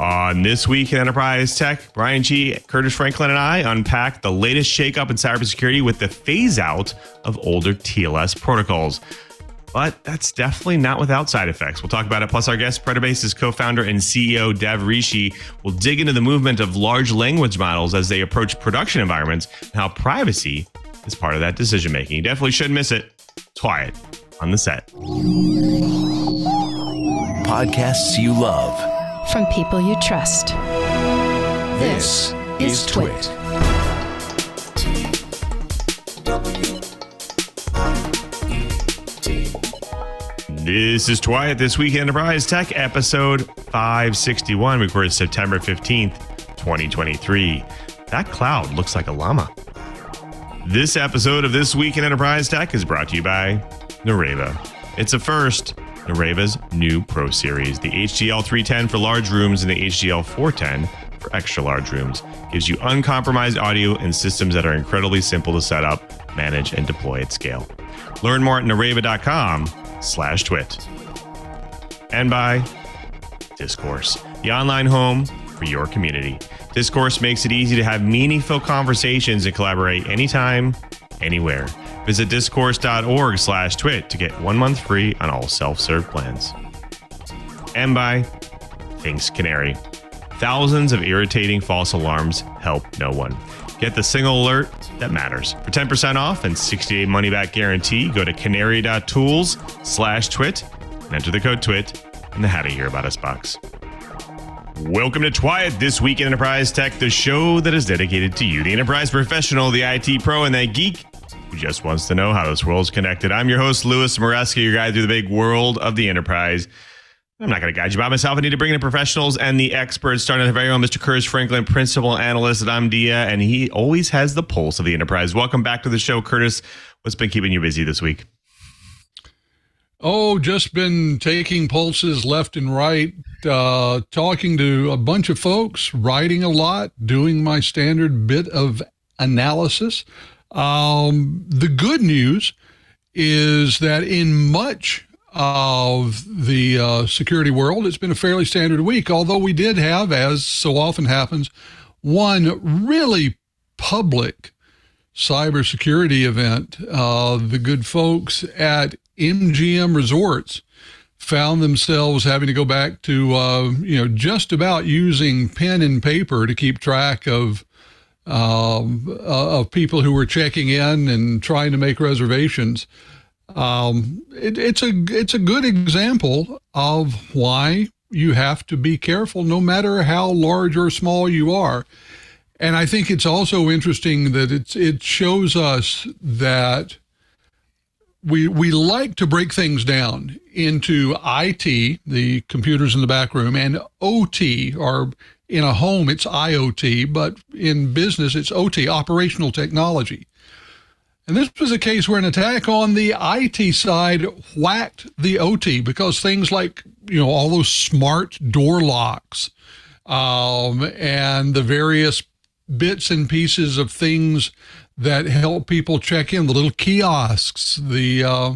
On This Week in Enterprise Tech, Brian Chee, Curtis Franklin, and I unpack the latest shakeup in cybersecurity with the phase out of older TLS protocols. But that's definitely not without side effects. We'll talk about it. Plus, our guest, Predibase's co founder and CEO, Dev Rishi, will dig into the movement of large language models as they approach production environments and how privacy is part of that decision making. You definitely shouldn't miss it. Wyatt on the set. Podcasts you love from people you trust. This, is Twit. This is TWiET This Week in Enterprise Tech, episode 561, recorded September 15th, 2023. That cloud looks like a llama. This episode of This Week in Enterprise Tech is brought to you by Nureva. It's a first Nureva's new Pro Series. The HDL 310 for large rooms and the HDL 410 for extra large rooms gives you uncompromised audio and systems that are incredibly simple to set up, manage, and deploy at scale. Learn more at nureva.com slash twit. And by Discourse, the online home for your community. Discourse makes it easy to have meaningful conversations and collaborate anytime, anywhere. Visit discourse.org slash twit to get one month free on all self-serve plans. And by Thinkst Canary. Thousands of irritating false alarms help no one. Get the single alert that matters. For 10% off and 60-day money-back guarantee, go to canary.tools slash twit and enter the code twit in the How to Hear About Us box. Welcome to TWiET, this week in Enterprise Tech, the show that is dedicated to you, the enterprise professional, the IT pro, and the geek who just wants to know how this world's connected. I'm your host, Louis Maresca, your guide through the big world of the enterprise. I'm not going to guide you by myself. I need to bring in the professionals and the experts, starting with our very own Mr. Curtis Franklin, principal analyst at Omdia, and he always has the pulse of the enterprise. Welcome back to the show, Curtis. What's been keeping you busy this week? Oh, just been taking pulses left and right, uh, talking to a bunch of folks, writing a lot, doing my standard bit of analysis. Um, the good news is that in much of the uh, security world, it's been a fairly standard week, although we did have, as so often happens, one really public cybersecurity event. Uh, the good folks at MGM Resorts found themselves having to go back to, uh, you know, just about using pen and paper to keep track of um, uh, of people who were checking in and trying to make reservations. Um, it, it's a it's a good example of why you have to be careful, no matter how large or small you are. And I think it's also interesting that it's it shows us that we we like to break things down into IT, the computers in the back room, and OT, or in a home, it's IoT, but in business, it's OT, operational technology. And this was a case where an attack on the IT side whacked the OT because things like, you know, all those smart door locks um, and the various bits and pieces of things that help people check in, the little kiosks, the uh,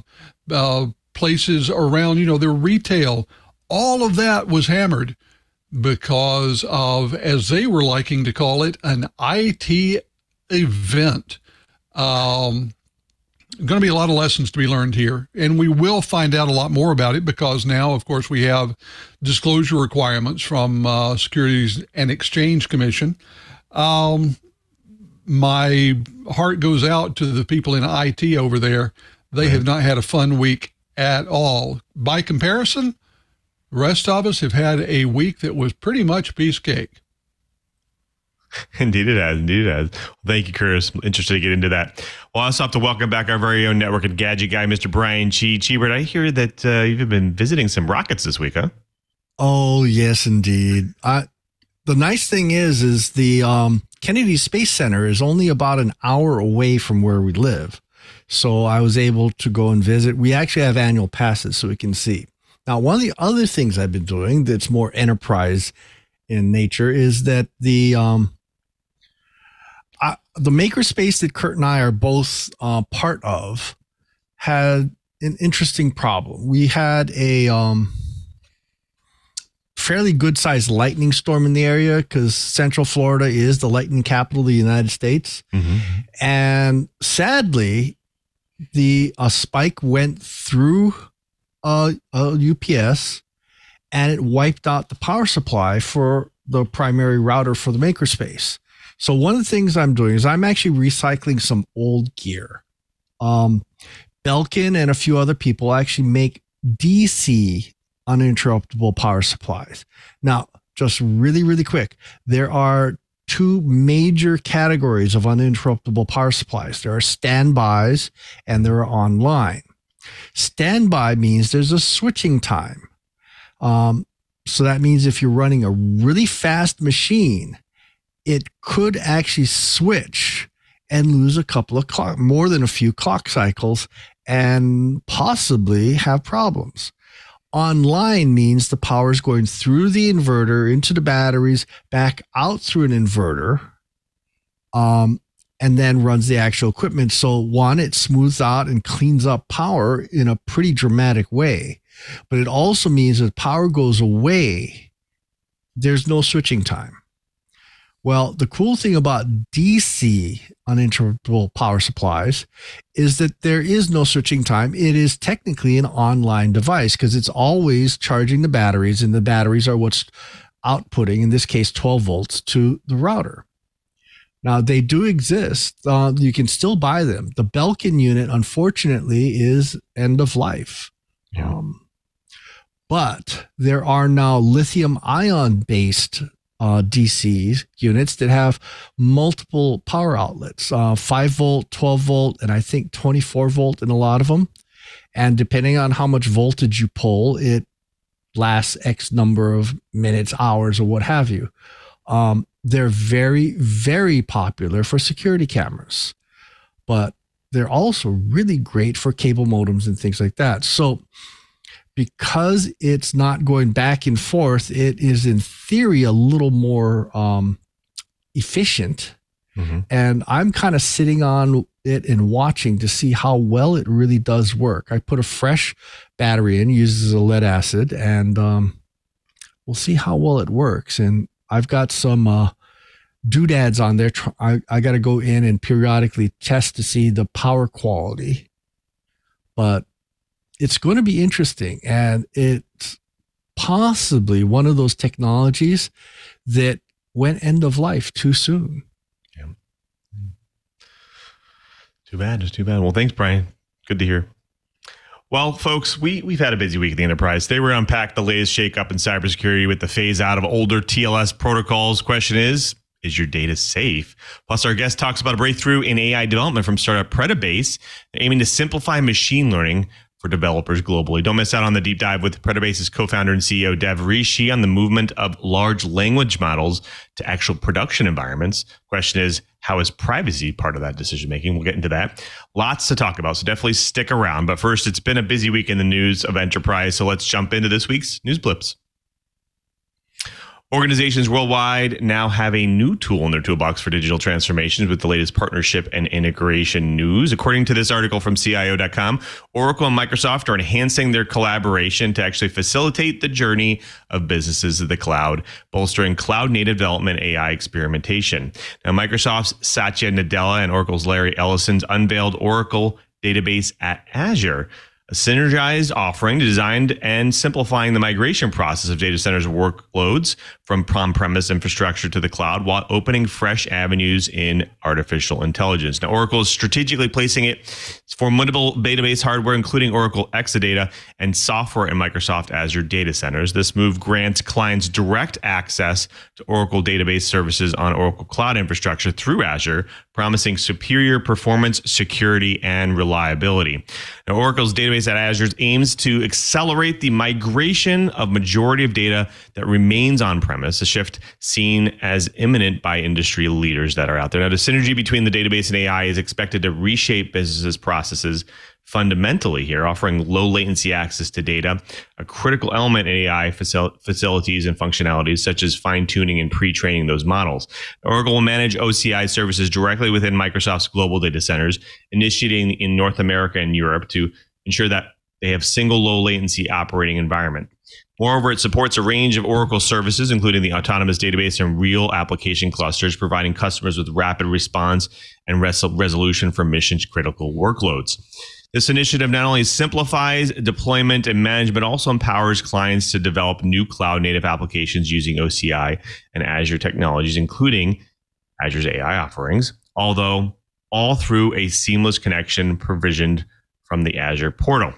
uh, places around, you know, their retail, all of that was hammered because of, as they were liking to call it, an IT event. Um, going to be a lot of lessons to be learned here, and we will find out a lot more about it because now, of course, we have disclosure requirements from uh, Securities and Exchange Commission. Um, my heart goes out to the people in IT over there. They have not had a fun week at all. By comparison, rest of us have had a week that was pretty much a piece cake. Indeed, it has. Indeed, it has. Well, thank you, Curtis. interested to get into that. Well, I also have to welcome back our very own network and gadget guy, Mr. Brian Chee. Cheebert, I hear that uh, you've been visiting some rockets this week, huh? Oh, yes, indeed. I, the nice thing is, is the um, Kennedy Space Center is only about an hour away from where we live. So I was able to go and visit. We actually have annual passes so we can see. Now, one of the other things I've been doing that's more enterprise in nature is that the um, I, the makerspace that Kurt and I are both uh, part of had an interesting problem. We had a um, fairly good sized lightning storm in the area because Central Florida is the lightning capital of the United States. Mm-hmm. And sadly, the a spike went through a, a UPS and it wiped out the power supply for the primary router for the makerspace. So one of the things I'm doing is I'm actually recycling some old gear. Um, Belkin and a few other people actually make DC uninterruptible power supplies. Now, just really, really quick, there are two major categories of uninterruptible power supplies there are standbys and there are online. Standby means there's a switching time. Um, so that means if you're running a really fast machine, it could actually switch and lose a couple of clock, more than a few clock cycles and possibly have problems. Online means the power is going through the inverter into the batteries, back out through an inverter, um, and then runs the actual equipment. So, one, it smooths out and cleans up power in a pretty dramatic way. But it also means that power goes away, there's no switching time. Well, the cool thing about DC uninterruptible power supplies is that there is no switching time. It is technically an online device because it's always charging the batteries, and the batteries are what's outputting, in this case, 12 volts to the router. Now, they do exist. Uh, you can still buy them. The Belkin unit, unfortunately, is end of life. Yeah. Um, but there are now lithium ion based uh, DC units that have multiple power outlets uh, 5 volt, 12 volt, and I think 24 volt in a lot of them. And depending on how much voltage you pull, it lasts X number of minutes, hours, or what have you. Um, they're very, very popular for security cameras, but they're also really great for cable modems and things like that. So, because it's not going back and forth, it is in theory a little more um, efficient. Mm-hmm. And I'm kind of sitting on it and watching to see how well it really does work. I put a fresh battery in, uses a lead acid, and um, we'll see how well it works. And I've got some uh, doodads on there. I, I got to go in and periodically test to see the power quality. But it's going to be interesting. And it's possibly one of those technologies that went end of life too soon. Yeah. Too bad. Just too bad. Well, thanks, Brian. Good to hear. Well, folks, we, we've had a busy week at the enterprise. Today, we're unpack the latest shakeup in cybersecurity with the phase out of older TLS protocols. Question is, is your data safe? Plus, our guest talks about a breakthrough in AI development from startup Predibase, aiming to simplify machine learning for developers globally. Don't miss out on the deep dive with Predibase's co-founder and CEO Dev Rishi on the movement of large language models to actual production environments. Question is, how is privacy part of that decision making? We'll get into that. Lots to talk about, so definitely stick around. But first, it's been a busy week in the news of enterprise, so let's jump into this week's news blips. Organizations worldwide now have a new tool in their toolbox for digital transformations with the latest partnership and integration news. According to this article from CIO.com, Oracle and Microsoft are enhancing their collaboration to actually facilitate the journey of businesses to the cloud, bolstering cloud native development AI experimentation. Now, Microsoft's Satya Nadella and Oracle's Larry Ellison's unveiled Oracle database at Azure a synergized offering designed and simplifying the migration process of data centers workloads from on-premise infrastructure to the cloud while opening fresh avenues in artificial intelligence. Now, Oracle is strategically placing its formidable database hardware, including Oracle Exadata and software in Microsoft Azure data centers. This move grants clients direct access to Oracle database services on Oracle Cloud infrastructure through Azure, promising superior performance, security, and reliability. Now, Oracle's database at Azure aims to accelerate the migration of majority of data that remains on premise, a shift seen as imminent by industry leaders that are out there. Now, the synergy between the database and AI is expected to reshape businesses' processes fundamentally here, offering low latency access to data, a critical element in AI facil- facilities and functionalities, such as fine tuning and pre training those models. Oracle will manage OCI services directly within Microsoft's global data centers, initiating in North America and Europe to ensure that they have single low latency operating environment. Moreover, it supports a range of Oracle services, including the autonomous database and real application clusters, providing customers with rapid response and res- resolution for mission critical workloads. This initiative not only simplifies deployment and management, also empowers clients to develop new cloud native applications using OCI and Azure technologies, including Azure's AI offerings, although all through a seamless connection provisioned from the Azure portal.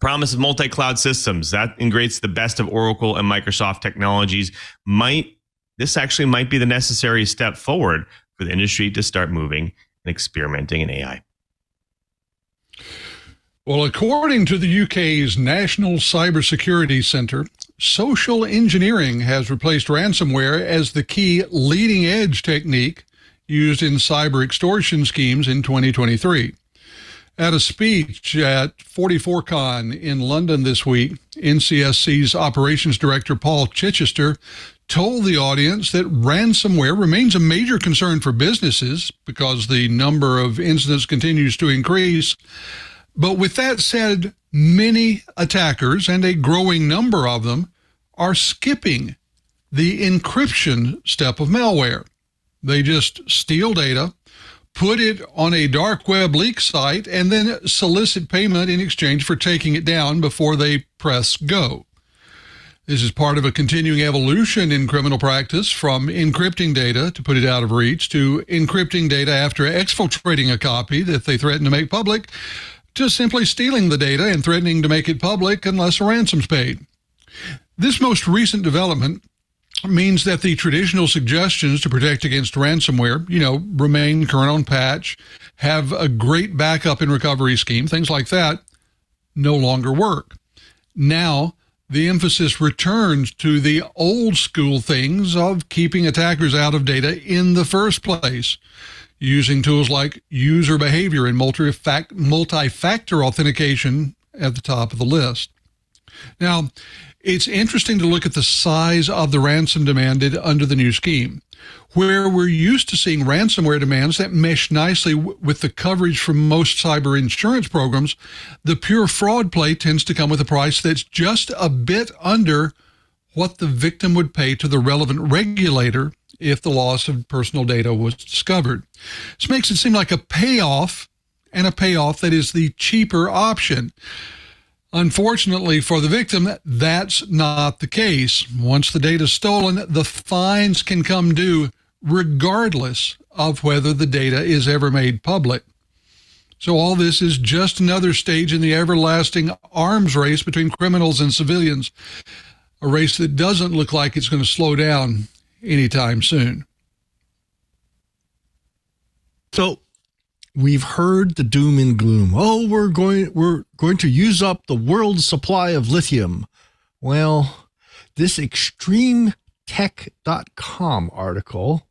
Promise of multi cloud systems that integrates the best of Oracle and Microsoft technologies might this actually might be the necessary step forward for the industry to start moving and experimenting in AI. Well, according to the UK's National Cybersecurity Centre, social engineering has replaced ransomware as the key leading edge technique used in cyber extortion schemes in 2023. At a speech at 44Con in London this week, NCSC's operations director Paul Chichester told the audience that ransomware remains a major concern for businesses because the number of incidents continues to increase. But with that said, many attackers, and a growing number of them, are skipping the encryption step of malware. They just steal data put it on a dark web leak site, and then solicit payment in exchange for taking it down before they press go. This is part of a continuing evolution in criminal practice from encrypting data to put it out of reach to encrypting data after exfiltrating a copy that they threaten to make public to simply stealing the data and threatening to make it public unless a ransom's paid. This most recent development means that the traditional suggestions to protect against ransomware, you know, remain current on patch, have a great backup and recovery scheme, things like that, no longer work. Now, the emphasis returns to the old school things of keeping attackers out of data in the first place, using tools like user behavior and multi factor authentication at the top of the list. Now, it's interesting to look at the size of the ransom demanded under the new scheme. Where we're used to seeing ransomware demands that mesh nicely with the coverage from most cyber insurance programs, the pure fraud play tends to come with a price that's just a bit under what the victim would pay to the relevant regulator if the loss of personal data was discovered. This makes it seem like a payoff and a payoff that is the cheaper option. Unfortunately for the victim, that's not the case. Once the data is stolen, the fines can come due regardless of whether the data is ever made public. So, all this is just another stage in the everlasting arms race between criminals and civilians, a race that doesn't look like it's going to slow down anytime soon. So, we've heard the doom and gloom. Oh, we're going we're going to use up the world's supply of lithium. Well, this extremetech.com article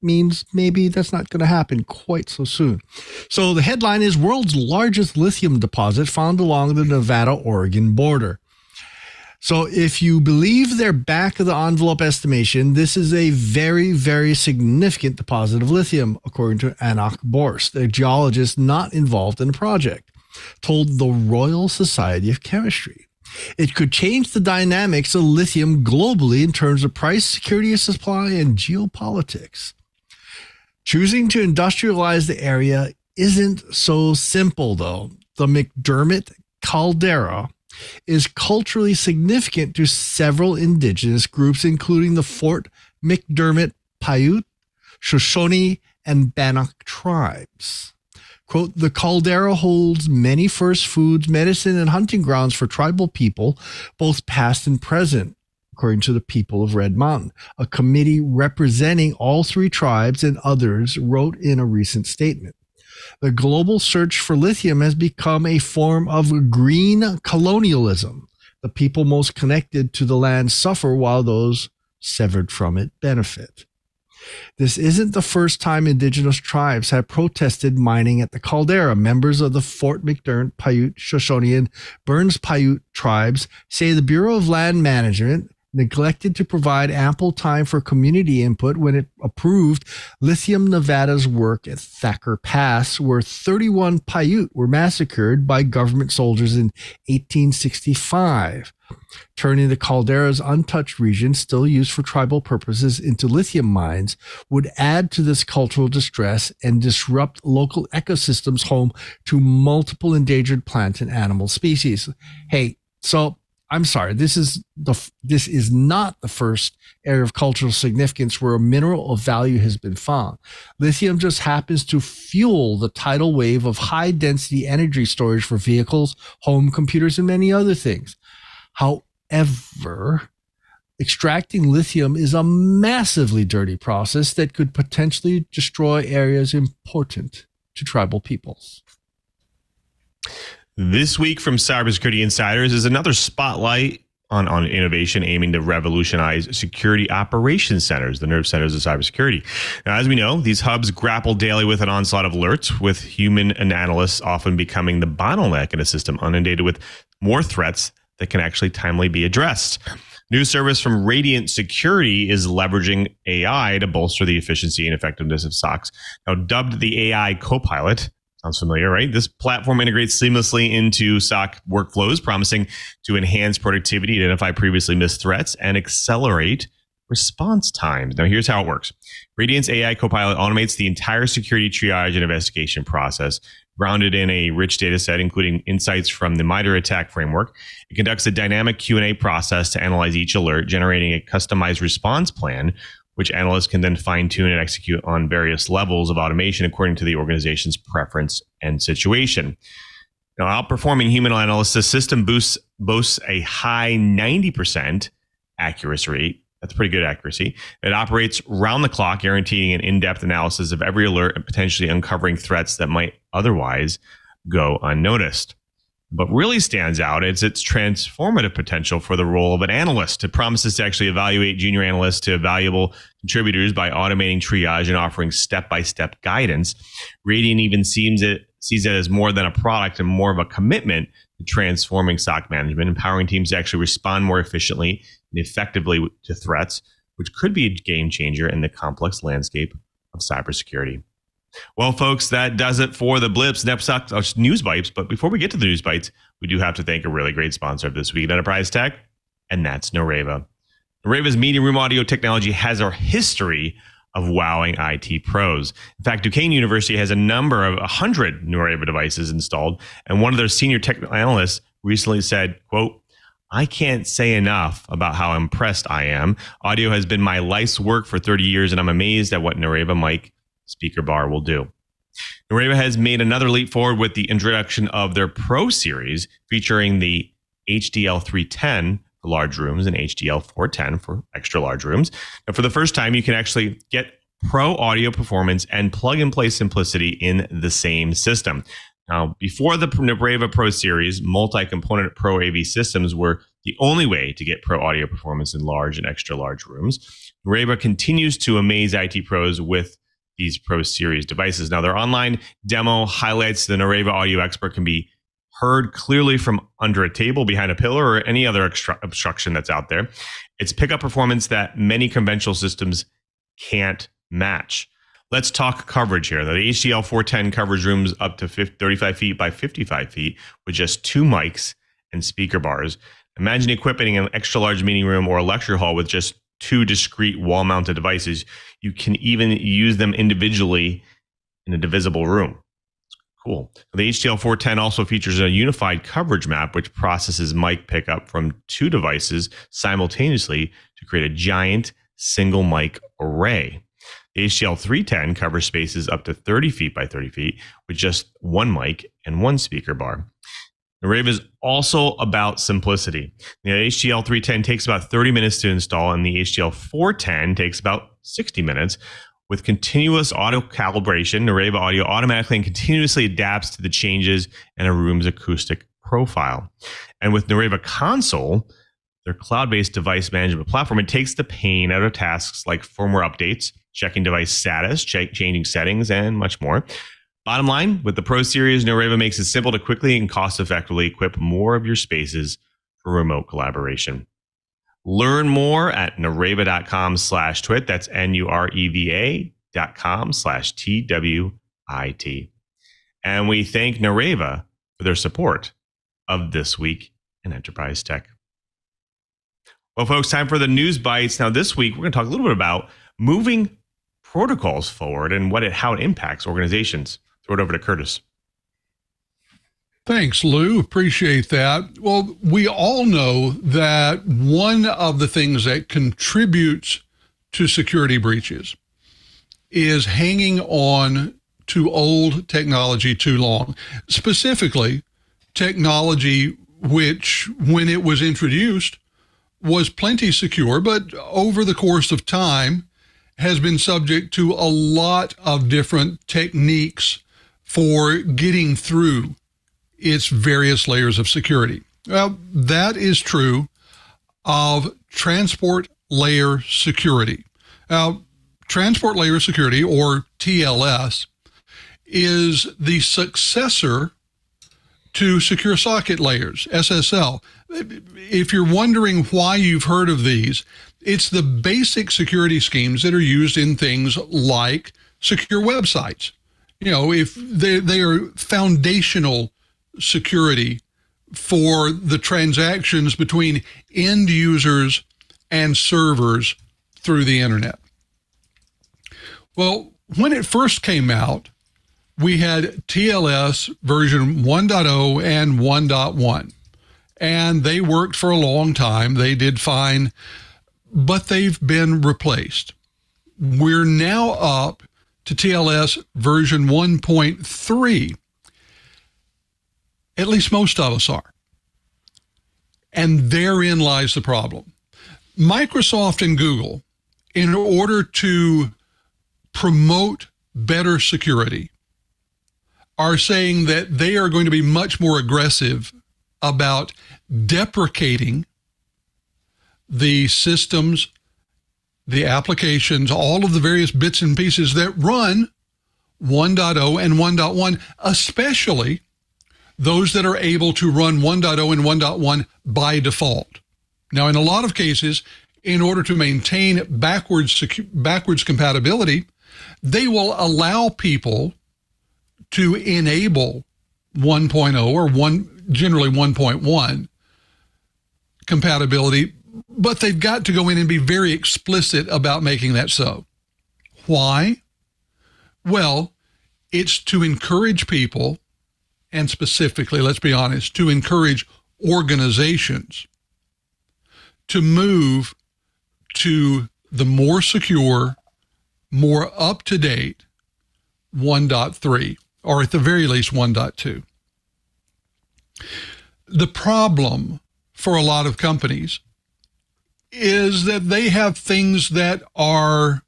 means maybe that's not going to happen quite so soon. So the headline is world's largest lithium deposit found along the Nevada Oregon border. So, if you believe their back of the envelope estimation, this is a very, very significant deposit of lithium, according to Anouk Borst, the geologist not involved in the project, told the Royal Society of Chemistry. It could change the dynamics of lithium globally in terms of price, security of supply, and geopolitics. Choosing to industrialize the area isn't so simple, though. The McDermitt caldera is culturally significant to several indigenous groups, including the Fort McDermitt Paiute, Shoshone, and Bannock tribes. Quote, the caldera holds many first foods, medicine, and hunting grounds for tribal people, both past and present, according to the people of Red Mountain. A committee representing all three tribes and others wrote in a recent statement the global search for lithium has become a form of green colonialism. The people most connected to the land suffer while those severed from it benefit. This isn't the first time indigenous tribes have protested mining at the caldera. Members of the Fort McDermitt Paiute, Shoshone, and Burns Paiute tribes say the Bureau of Land Management neglected to provide ample time for community input when it approved Lithium Nevada's work at Thacker Pass, where 31 Paiute were massacred by government soldiers in 1865 turning the Caldera's untouched region, still used for tribal purposes, into lithium mines would add to this cultural distress and disrupt local ecosystems home to multiple endangered plant and animal species. Hey, so I'm sorry, this is the this is not the first area of cultural significance where a mineral of value has been found. Lithium just happens to fuel the tidal wave of high density energy storage for vehicles, home computers, and many other things. However, extracting lithium is a massively dirty process that could potentially destroy areas important to tribal peoples. This week from Cybersecurity Insiders is another spotlight on, on innovation aiming to revolutionize security operations centers, the nerve centers of cybersecurity. Now, as we know, these hubs grapple daily with an onslaught of alerts, with human analysts often becoming the bottleneck in a system inundated with more threats that can actually timely be addressed. New service from Radiant Security is leveraging AI to bolster the efficiency and effectiveness of SOCs. Now, dubbed the AI Copilot, sounds familiar, right? This platform integrates seamlessly into SOC workflows, promising to enhance productivity, identify previously missed threats, and accelerate response times. Now, here's how it works Radiant's AI Copilot automates the entire security triage and investigation process, grounded in a rich data set, including insights from the MITRE ATT&CK framework. It conducts a dynamic Q&A process to analyze each alert, generating a customized response plan, which analysts can then fine tune and execute on various levels of automation according to the organization's preference and situation. Now, outperforming human analysts, the system boosts, boasts a high 90% accuracy rate that's pretty good accuracy. It operates round the clock, guaranteeing an in depth analysis of every alert and potentially uncovering threats that might otherwise go unnoticed. But really stands out is its transformative potential for the role of an analyst. It promises to actually evaluate junior analysts to valuable contributors by automating triage and offering step by step guidance. Radiant even seems it sees it as more than a product and more of a commitment to transforming SOC management, empowering teams to actually respond more efficiently and effectively to threats, which could be a game changer in the complex landscape of cybersecurity. Well, folks, that does it for the blips, NEPSOC uh, news bites. But before we get to the news bites, we do have to thank a really great sponsor of this week Enterprise Tech, and that's Nureva. Nureva's media room audio technology has a history of wowing IT pros. In fact, Duquesne University has a number of 100 Nureva devices installed, and one of their senior technical analysts recently said, quote, I can't say enough about how impressed I am. Audio has been my life's work for 30 years, and I'm amazed at what Nureva mic speaker bar will do. Nureva has made another leap forward with the introduction of their Pro series, featuring the HDL 310 for large rooms and HDL 410 for extra large rooms. And for the first time, you can actually get Pro audio performance and plug and play simplicity in the same system. Now, before the Nureva Pro series, multi component Pro AV systems were the only way to get pro audio performance in large and extra large rooms. Nureva continues to amaze IT pros with these Pro series devices. Now, their online demo highlights the Nureva Audio Expert can be heard clearly from under a table, behind a pillar, or any other obstruction that's out there. It's pickup performance that many conventional systems can't match. Let's talk coverage here. The HDL 410 covers rooms up to 50, 35 feet by 55 feet with just two mics and speaker bars. Imagine equipping an extra large meeting room or a lecture hall with just two discrete wall mounted devices. You can even use them individually in a divisible room. Cool. The HDL 410 also features a unified coverage map, which processes mic pickup from two devices simultaneously to create a giant single mic array. The HDL 310 covers spaces up to 30 feet by 30 feet with just one mic and one speaker bar. Nureva is also about simplicity. The HDL 310 takes about 30 minutes to install, and the HDL 410 takes about 60 minutes. With continuous auto calibration, Nureva Audio automatically and continuously adapts to the changes in a room's acoustic profile. And with Nureva Console, their cloud based device management platform, it takes the pain out of tasks like firmware updates, checking device status, ch- changing settings, and much more. Bottom line, with the Pro Series, Nureva makes it simple to quickly and cost effectively equip more of your spaces for remote collaboration. Learn more at nureva.com slash twit. That's N-U-R-E-V-A dot com slash T-W-I-T. And we thank Nureva for their support of This Week in Enterprise Tech. Well, folks, time for the news bites. Now, this week, we're going to talk a little bit about moving protocols forward and what it, how it impacts organizations. Throw it over to Curtis. Thanks, Lou. Appreciate that. Well, we all know that one of the things that contributes to security breaches is hanging on to old technology too long. Specifically, technology which, when it was introduced, was plenty secure, but over the course of time has been subject to a lot of different techniques for getting through its various layers of security. Well, that is true of transport layer security. Now, transport layer security, or TLS, is the successor to secure socket layers, SSL. If you're wondering why you've heard of these, it's the basic security schemes that are used in things like secure websites. You know, if they, they are foundational security for the transactions between end users and servers through the internet. Well, when it first came out, we had TLS version 1.0 and 1.1, and they worked for a long time. They did fine, but they've been replaced. We're now up to TLS version 1.3. At least most of us are. And therein lies the problem. Microsoft and Google, in order to promote better security, are saying that they are going to be much more aggressive about deprecating the systems, the applications, all of the various bits and pieces that run 1.0 and 1.1, especially those that are able to run 1.0 and 1.1 by default. Now, in a lot of cases, in order to maintain backwards backwards compatibility, they will allow people to enable 1.0 or one generally 1.1 compatibility, but they've got to go in and be very explicit about making that so. Why? Well, it's to encourage people, and specifically, let's be honest, to encourage organizations to move to the more secure, more up to date 1.3 or at the very least 1.2. The problem for a lot of companies is that they have things that are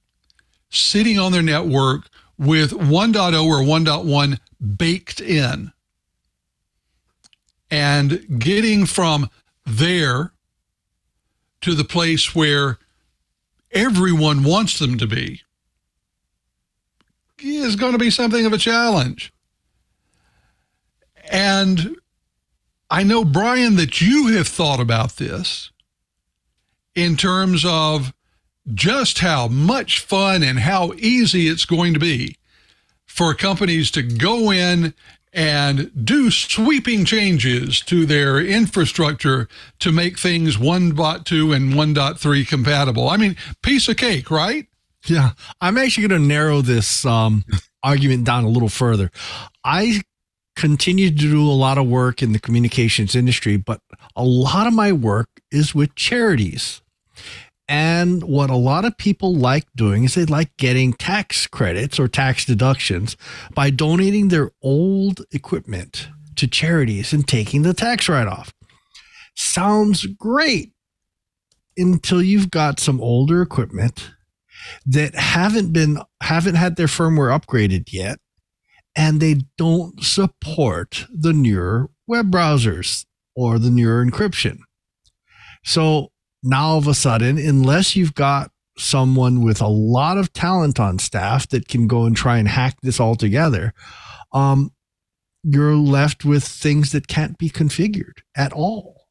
sitting on their network with 1.0 or 1.1 baked in. And getting from there to the place where everyone wants them to be is going to be something of a challenge. And I know, Brian, that you have thought about this in terms of just how much fun and how easy it's going to be for companies to go in and do sweeping changes to their infrastructure to make things 1.2 and 1.3 compatible. I mean, piece of cake, right? Yeah, I'm actually going to narrow this um, argument down a little further. I continue to do a lot of work in the communications industry, but a lot of my work is with charities. And what a lot of people like doing is they like getting tax credits or tax deductions by donating their old equipment to charities and taking the tax write off. Sounds great until you've got some older equipment that haven't been haven't had their firmware upgraded yet and they don't support the newer web browsers or the newer encryption. So now all of a sudden, unless you've got someone with a lot of talent on staff that can go and try and hack this all together, um, you're left with things that can't be configured at all.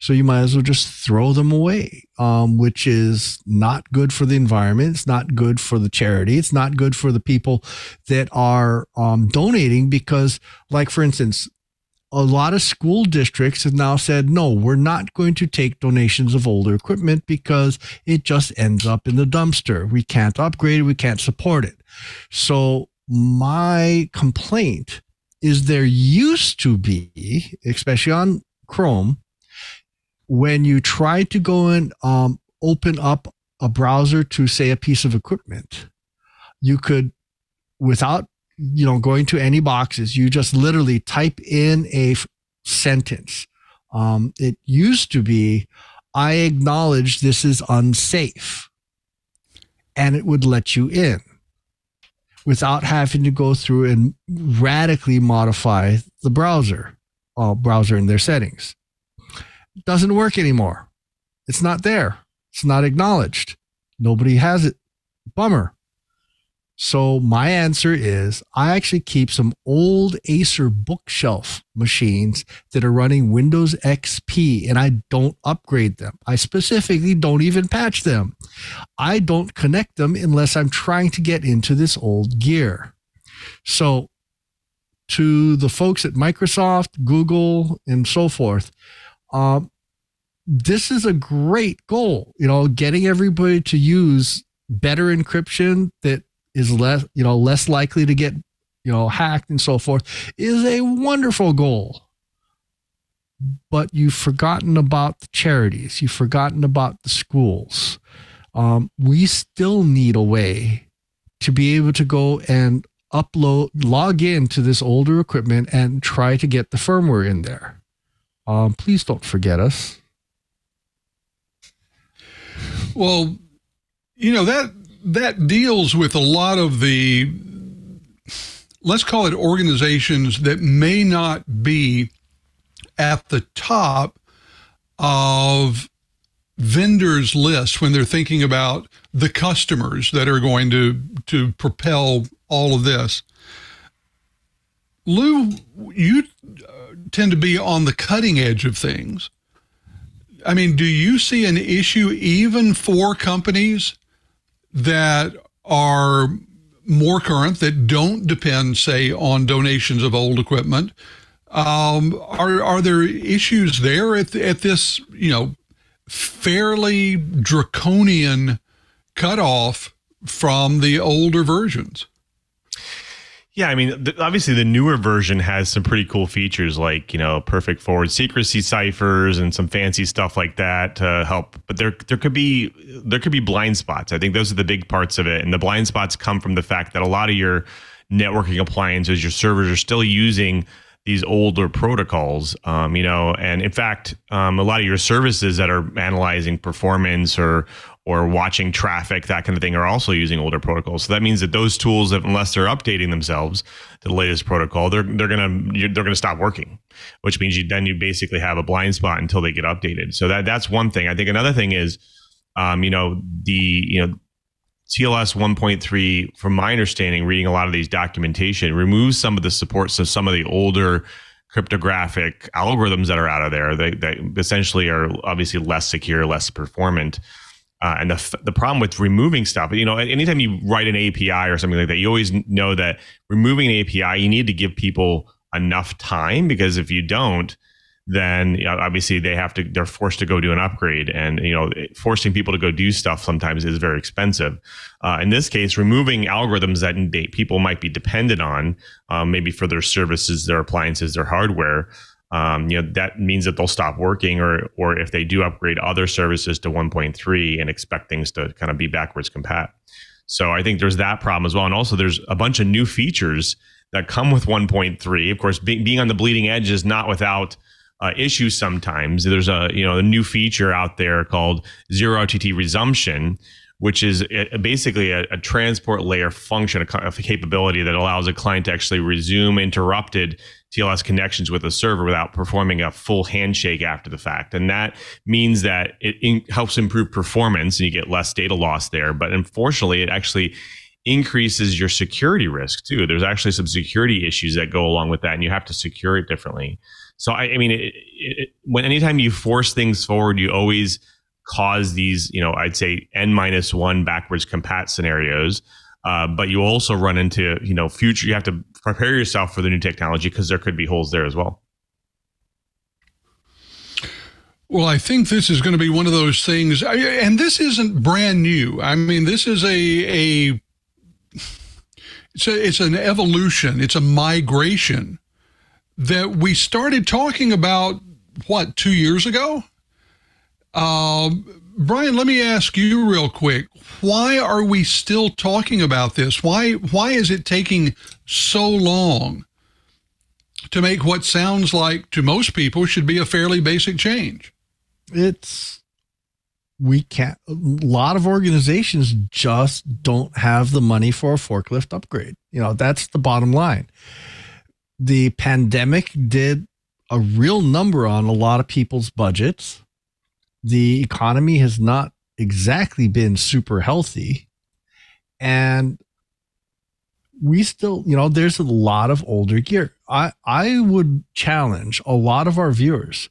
So you might as well just throw them away, um, which is not good for the environment. It's not good for the charity. It's not good for the people that are um, donating because, like, for instance, a lot of school districts have now said, no, we're not going to take donations of older equipment because it just ends up in the dumpster. We can't upgrade it, we can't support it. So, my complaint is there used to be, especially on Chrome, when you try to go and um, open up a browser to, say, a piece of equipment, you could, without you know, going to any boxes, you just literally type in a f- sentence. Um, it used to be, I acknowledge this is unsafe. And it would let you in without having to go through and radically modify the browser, uh, browser in their settings. It doesn't work anymore. It's not there. It's not acknowledged. Nobody has it. Bummer. So my answer is I actually keep some old Acer bookshelf machines that are running Windows XP and I don't upgrade them. I specifically don't even patch them. I don't connect them unless I'm trying to get into this old gear. So to the folks at Microsoft, Google, and so forth, um, this is a great goal. You know, getting everybody to use better encryption that is less, you know, less likely to get, you know, hacked and so forth is a wonderful goal. But you've forgotten about the charities. You've forgotten about the schools. Um, we still need a way to be able to go and upload, log in to this older equipment and try to get the firmware in there. Um, please don't forget us. Well, you know that that deals with a lot of the, let's call it organizations that may not be at the top of vendors list when they're thinking about the customers that are going to to propel all of this. Lou, you uh, tend to be on the cutting edge of things. I mean, do you see an issue even for companies that are more current that don't depend, say, on donations of old equipment. Um, are are there issues there at at this you know fairly draconian cutoff from the older versions? Yeah, I mean, th- obviously the newer version has some pretty cool features like you know perfect forward secrecy ciphers and some fancy stuff like that to help. But there there could be there could be blind spots. I think those are the big parts of it, and the blind spots come from the fact that a lot of your networking appliances, your servers are still using these older protocols, um, you know, and in fact, um, a lot of your services that are analyzing performance or or watching traffic, that kind of thing, are also using older protocols. So that means that those tools, unless they're updating themselves to the latest protocol, they're they're gonna they're gonna stop working, which means you then you basically have a blind spot until they get updated. So that that's one thing. I think another thing is, um, you know, the you know TLS 1.3, from my understanding, reading a lot of these documentation, removes some of the supports of some of the older cryptographic algorithms that are out of there. They, they essentially are obviously less secure, less performant. Uh, and the, the problem with removing stuff, you know, anytime you write an API or something like that, you always know that removing an API, you need to give people enough time because if you don't, then you know, obviously they have to they're forced to go do an upgrade. And you know forcing people to go do stuff sometimes is very expensive. Uh, in this case removing algorithms that people might be dependent on um, maybe for their services their appliances their hardware um, you know that means that they'll stop working or or if they do upgrade other services to 1.3 and expect things to kind of be backwards compat. So i think there's that problem as well. And also there's a bunch of new features that come with 1.3 of course be, being on the bleeding edge is not without uh, issues sometimes. There's a you know a new feature out there called zero RTT resumption, which is a, basically a, a, transport layer function, a, capability that allows a client to actually resume interrupted TLS connections with a server without performing a full handshake after the fact. And that means that it in, helps improve performance and you get less data loss there. But unfortunately, it actually increases your security risk too. There's actually some security issues that go along with that, and you have to secure it differently. So I, I mean, it, it, when anytime you force things forward, you always cause these, you know, I'd say n minus one backwards compat scenarios. Uh, but you also run into, you know, future. You have to prepare yourself for the new technology because there could be holes there as well. Well, I think this is going to be one of those things, and this isn't brand new. I mean, this is a a it's a, it's an evolution. It's a migration that we started talking about what two years ago. Uh, Brian, let me ask you real quick: Why are we still talking about this? Why why is it taking so long to make what sounds like to most people should be a fairly basic change? It's we can't a lot of organizations just don't have the money for a forklift upgrade you know that's the bottom line the pandemic did a real number on a lot of people's budgets the economy has not exactly been super healthy and we still you know there's a lot of older gear i i would challenge a lot of our viewers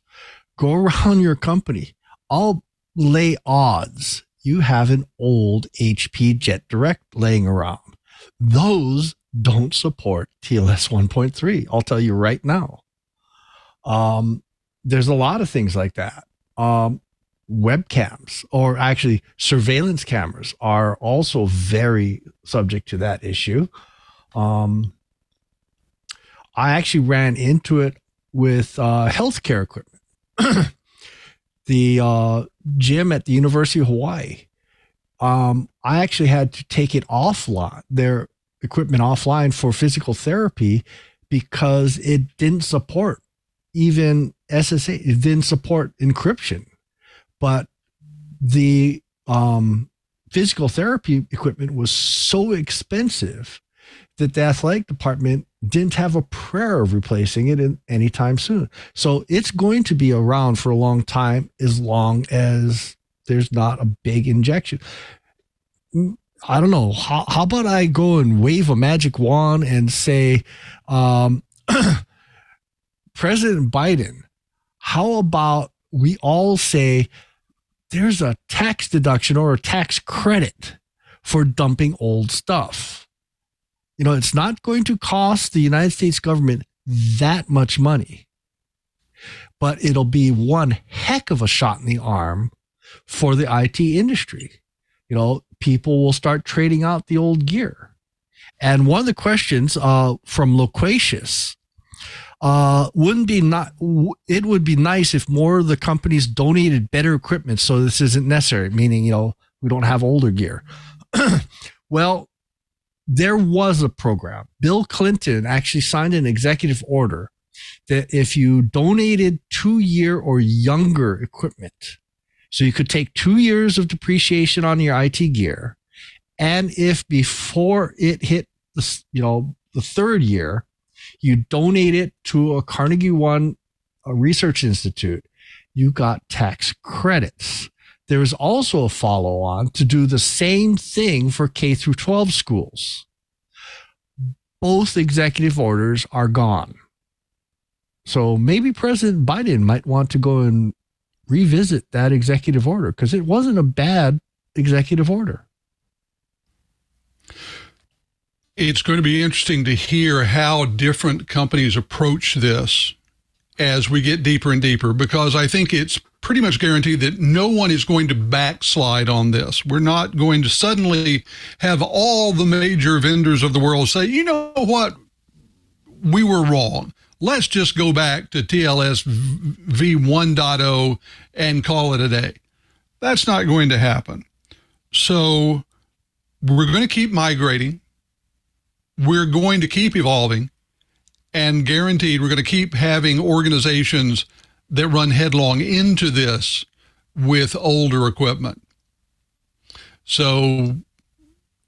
go around your company i'll lay odds you have an old HP Jet Direct laying around. Those don't support TLS 1.3. I'll tell you right now. Um, there's a lot of things like that. Um, webcams or actually surveillance cameras are also very subject to that issue. Um, I actually ran into it with uh, healthcare equipment. the uh, gym at the University of Hawaii. Um, I actually had to take it offline, their equipment offline for physical therapy because it didn't support even SSL. It didn't support encryption, but the um, physical therapy equipment was so expensive that the athletic department didn't have a prayer of replacing it in, anytime soon. So it's going to be around for a long time as long as there's not a big injection. Mm, I don't know. How, how about I go and wave a magic wand and say, um, President Biden, how about we all say there's a tax deduction or a tax credit for dumping old stuff? You know, it's not going to cost the United States government that much money, but it'll be one heck of a shot in the arm for the IT industry. You know, people will start trading out the old gear. And one of the questions uh, from Loquacious uh, wouldn't be not. It would be nice if more of the companies donated better equipment, so this isn't necessary. Meaning, you know, we don't have older gear. well, there was a program. Bill Clinton actually signed an executive order that if you donated two year or younger equipment, so you could take two years of depreciation on your IT gear, and if before it hit the you know the third year, you donate it to a Carnegie One a research institute, you got tax credits. There is also a follow on to do the same thing for K through 12 schools. Both executive orders are gone. So maybe President Biden might want to go and revisit that executive order because it wasn't a bad executive order. It's going to be interesting to hear how different companies approach this as we get deeper and deeper because I think it's pretty much guaranteed that no one is going to backslide on this. We're not going to suddenly have all the major vendors of the world say, you know what, we were wrong. Let's just go back to TLS v1.0 and call it a day. That's not going to happen. So we're going to keep migrating. We're going to keep evolving and guaranteed we're going to keep having organizations that run headlong into this with older equipment. So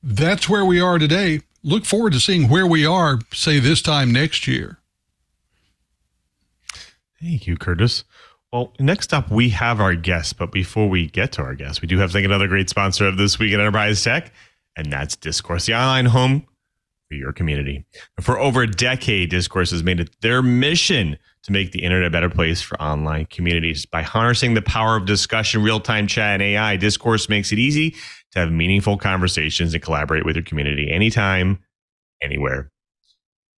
that's where we are today. Look forward to seeing where we are, say, this time next year. Thank you, Curtis. Well, next up, we have our guest. But before we get to our guest, we do have another great sponsor of This Week in Enterprise Tech, and that's Discourse, the online home your community. For over a decade, Discourse has made it their mission to make the internet a better place for online communities. By harnessing the power of discussion, real time chat, and AI, Discourse makes it easy to have meaningful conversations and collaborate with your community anytime, anywhere.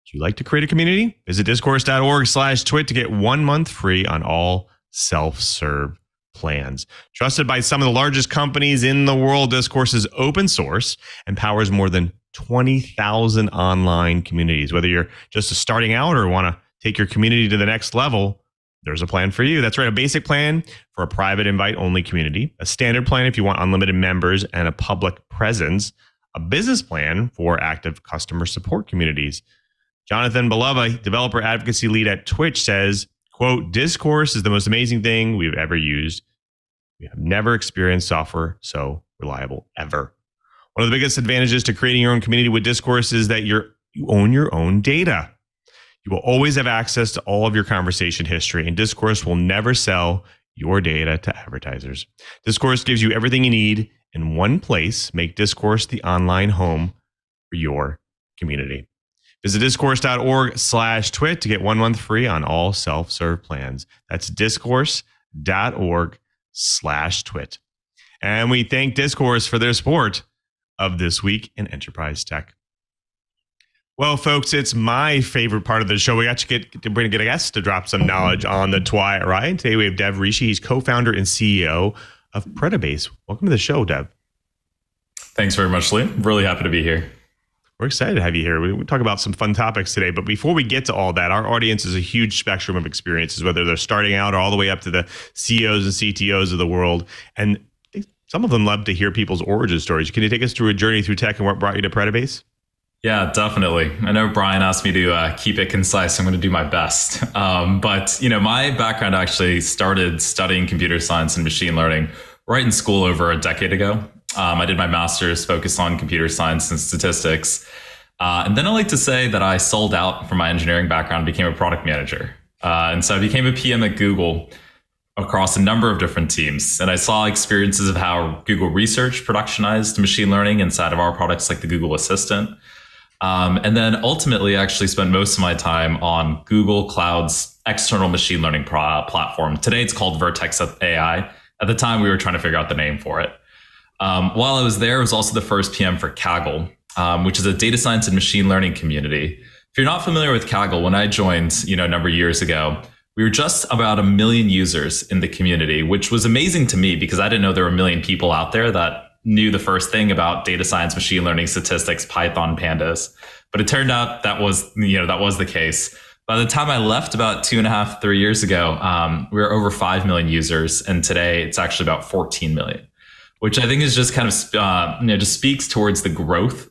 Would you like to create a community? Visit discourse.org slash twit to get one month free on all self serve plans. Trusted by some of the largest companies in the world, Discourse is open source and powers more than 20,000 online communities. Whether you're just starting out or want to take your community to the next level, there's a plan for you. That's right, a basic plan for a private invite only community, a standard plan if you want unlimited members and a public presence, a business plan for active customer support communities. Jonathan Belova, developer advocacy lead at Twitch, says, quote, Discourse is the most amazing thing we've ever used. We have never experienced software so reliable ever. One of the biggest advantages to creating your own community with Discourse is that you're, you own your own data. You will always have access to all of your conversation history, and Discourse will never sell your data to advertisers. Discourse gives you everything you need in one place. Make Discourse the online home for your community. Visit discourse.org slash twit to get one month free on all self-serve plans. That's discourse.org slash twit. And we thank Discourse for their support of This Week in Enterprise Tech. Well, folks, it's my favorite part of the show. We got to get to bring get a guest to drop some knowledge on the TWiT Riot. Today we have Dev Rishi. He's co-founder and CEO of Predibase. Welcome to the show, Dev. Thanks very much, Lee. Really happy to be here. We're excited to have you here. We, we talk about some fun topics today, but before we get to all that, our audience is a huge spectrum of experiences, whether they're starting out or all the way up to the CEOs and CTOs of the world. And some of them love to hear people's origin stories. Can you take us through a journey through tech and what brought you to Predibase? Yeah, definitely. I know Brian asked me to uh, keep it concise. I'm going to do my best. Um, but you know, my background actually started studying computer science and machine learning right in school over a decade ago. Um, I did my master's focused on computer science and statistics. Uh, and then I like to say that I sold out from my engineering background, became a product manager. Uh, and so I became a PM at Google across a number of different teams. And I saw experiences of how Google Research productionized machine learning inside of our products like the Google Assistant. Um, and then ultimately, I actually spent most of my time on Google Cloud's external machine learning pro- platform. Today, it's called Vertex AI. At the time, we were trying to figure out the name for it. Um, while I was there, I was also the first PM for Kaggle, um, which is a data science and machine learning community. If you're not familiar with Kaggle, when I joined, you know, a number of years ago, we were just about a million users in the community, which was amazing to me because I didn't know there were a million people out there that knew the first thing about data science, machine learning, statistics, Python, pandas. But it turned out that was, you know, that was the case. By the time I left about two and a half, three years ago, um, we were over 5 million users. And today it's actually about 14 million, which I think is just kind of, uh, you know, just speaks towards the growth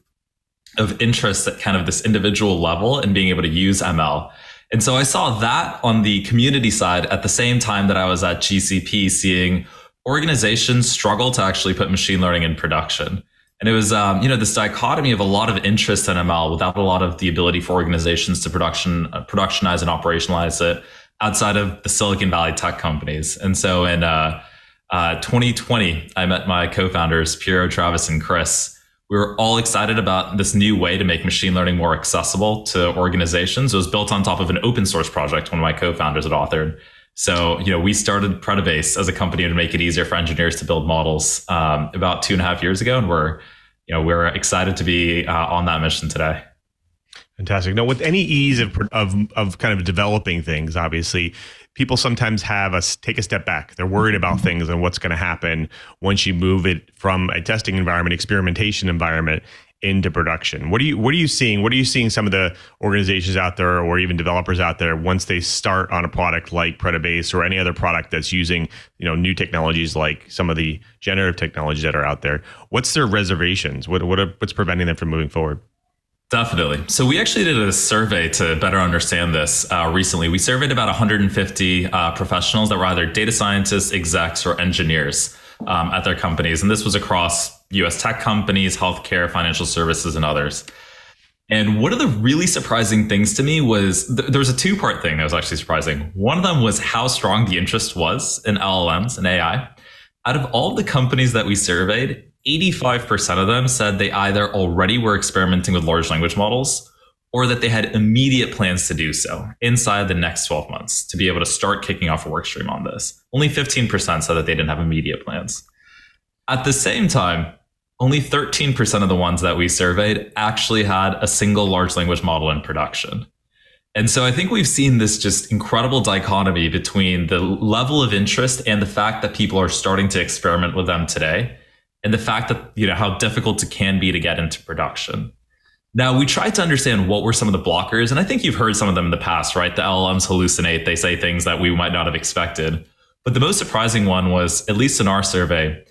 of interest at kind of this individual level and being able to use ML. And so I saw that on the community side at the same time that I was at GCP seeing organizations struggle to actually put machine learning in production. And it was, um, you know, this dichotomy of a lot of interest in ML without a lot of the ability for organizations to production uh, productionize and operationalize it outside of the Silicon Valley tech companies. And so in uh, uh, 2020, I met my co-founders, Piero, Travis, and Chris. We were all excited about this new way to make machine learning more accessible to organizations. It was built on top of an open source project one of my co-founders had authored. So, you know, we started Predibase as a company to make it easier for engineers to build models um, about two and a half years ago, and we're, you know, we're excited to be uh, on that mission today. Fantastic. Now, with any ease of, of of kind of developing things, obviously, people sometimes have us take a step back. They're worried about things and what's going to happen once you move it from a testing environment, experimentation environment, into production. What are you what are you seeing? What are you seeing some of the organizations out there or even developers out there once they start on a product like Predibase or any other product that's using, you know, new technologies like some of the generative technologies that are out there? What's their reservations? What what are, what's preventing them from moving forward? Definitely. So we actually did a survey to better understand this uh, recently. We surveyed about 150 uh, professionals that were either data scientists, execs, or engineers um, at their companies, and this was across US tech companies, healthcare, financial services, and others. And one of the really surprising things to me was th- there was a two part thing that was actually surprising. One of them was how strong the interest was in LLMs and AI. Out of all the companies that we surveyed, 85% of them said they either already were experimenting with large language models or that they had immediate plans to do so inside the next 12 months to be able to start kicking off a workstream on this. Only 15% said that they didn't have immediate plans. At the same time, only 13% of the ones that we surveyed actually had a single large language model in production. And so I think we've seen this just incredible dichotomy between the level of interest and the fact that people are starting to experiment with them today and the fact that, you know, how difficult it can be to get into production. Now, we tried to understand what were some of the blockers, and I think you've heard some of them in the past, right? The LLMs hallucinate, they say things that we might not have expected. But the most surprising one was, at least in our survey,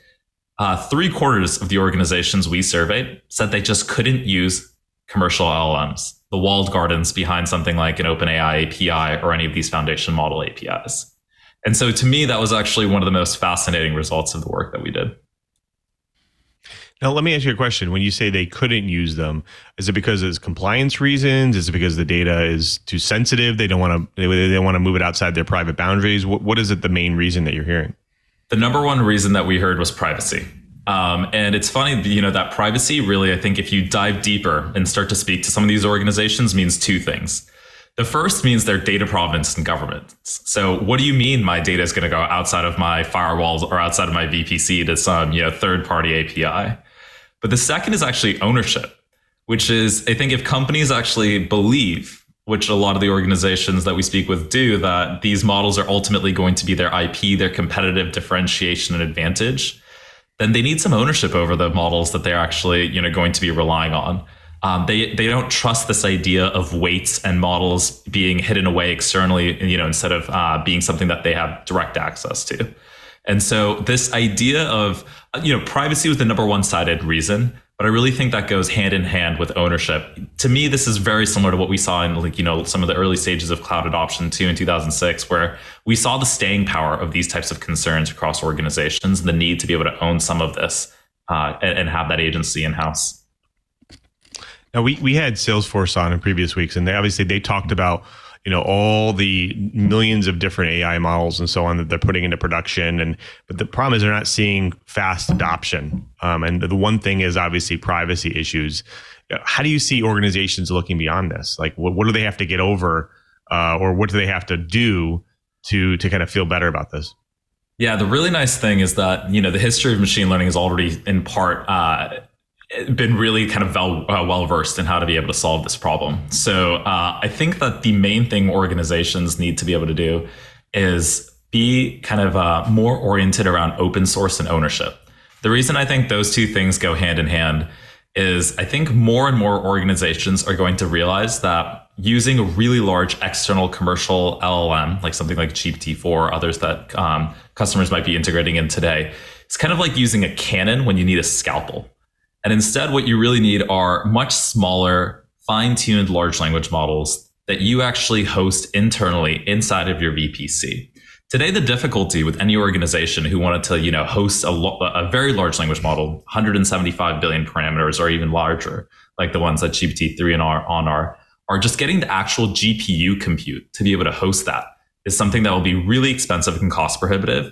uh, three quarters of the organizations we surveyed said they just couldn't use commercial LLMs, the walled gardens behind something like an OpenAI API or any of these foundation model APIs. And so to me, that was actually one of the most fascinating results of the work that we did. Now, let me ask you a question. When you say they couldn't use them, is it because it's compliance reasons? Is it because the data is too sensitive? They don't want to. They, they want to move it outside their private boundaries. What, what is it? The main reason that you're hearing? The number one reason that we heard was privacy. Um, and it's funny, you know, that privacy really, I think, if you dive deeper and start to speak to some of these organizations, means two things. The first means their data provenance and governance. So, what do you mean my data is going to go outside of my firewalls or outside of my VPC to some, you know, third-party API? But the second is actually ownership, which is, I think, if companies actually believe which a lot of the organizations that we speak with do, that these models are ultimately going to be their IP, their competitive differentiation and advantage, then they need some ownership over the models that they're actually you know going to be relying on. Um, they they don't trust this idea of weights and models being hidden away externally, you know, instead of uh, being something that they have direct access to. And so this idea of you know privacy was the number one sided reason, but I really think that goes hand in hand with ownership. To me, this is very similar to what we saw in like, you know, some of the early stages of cloud adoption too in 2006, where we saw the staying power of these types of concerns across organizations and the need to be able to own some of this uh, and, and have that agency in house. Now we, we had Salesforce on in previous weeks, and they obviously they talked about you know all the millions of different AI models and so on that they're putting into production. And but the problem is they're not seeing fast adoption. Um, and the one thing is obviously privacy issues. How do you see organizations looking beyond this? Like, what, what do they have to get over, uh, or what do they have to do to to kind of feel better about this? Yeah, the really nice thing is that you know the history of machine learning is already in part uh, been really kind of well, uh, well versed in how to be able to solve this problem. So uh, I think that the main thing organizations need to be able to do is be kind of uh, more oriented around open source and ownership. The reason I think those two things go hand in hand is I think more and more organizations are going to realize that using a really large external commercial LLM, like something like GPT-4 or others that um, customers might be integrating in today, it's kind of like using a cannon when you need a scalpel. And instead, what you really need are much smaller, fine tuned large language models that you actually host internally inside of your VPC. Today, the difficulty with any organization who wanted to, you know, host a, lo- a very large language model, 175 billion parameters or even larger, like the ones that GPT-3 and R on are, are just getting the actual GPU compute to be able to host that is something that will be really expensive and cost prohibitive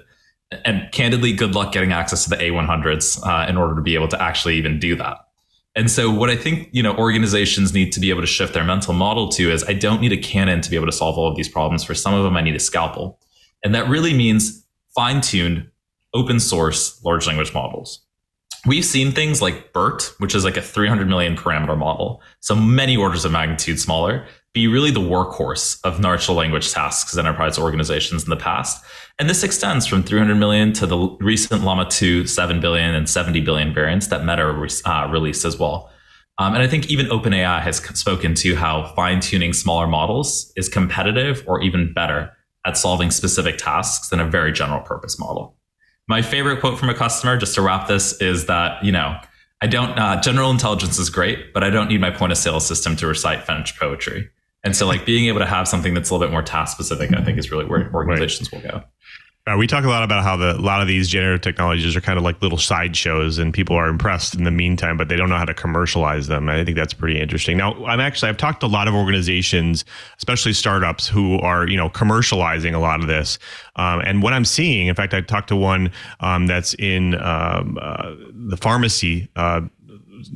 and candidly, good luck getting access to the A100s uh, in order to be able to actually even do that. And so, what I think you know organizations need to be able to shift their mental model to is, I don't need a cannon to be able to solve all of these problems. For some of them, I need a scalpel, and that really means fine-tuned, open source large language models. We've seen things like BERT, which is like a 300 million parameter model, so many orders of magnitude smaller, be really the workhorse of natural language tasks in enterprise organizations in the past. And this extends from 300 million to the recent Llama 2 7 billion and 70 billion variants that Meta uh, released as well. Um, and I think even OpenAI has spoken to how fine tuning smaller models is competitive or even better at solving specific tasks than a very general purpose model. My favorite quote from a customer, just to wrap this, is that, you know, I don't, uh, general intelligence is great, but I don't need my point of sale system to recite French poetry. And so, like being able to have something that's a little bit more task specific, I think is really where organizations right. will go. Uh, we talk a lot about how the, a lot of these generative technologies are kind of like little sideshows, and people are impressed in the meantime, but they don't know how to commercialize them. I think that's pretty interesting. Now, I'm actually I've talked to a lot of organizations, especially startups, who are you know commercializing a lot of this. Um, and what I'm seeing, in fact, I talked to one um, that's in um, uh, the pharmacy. Uh,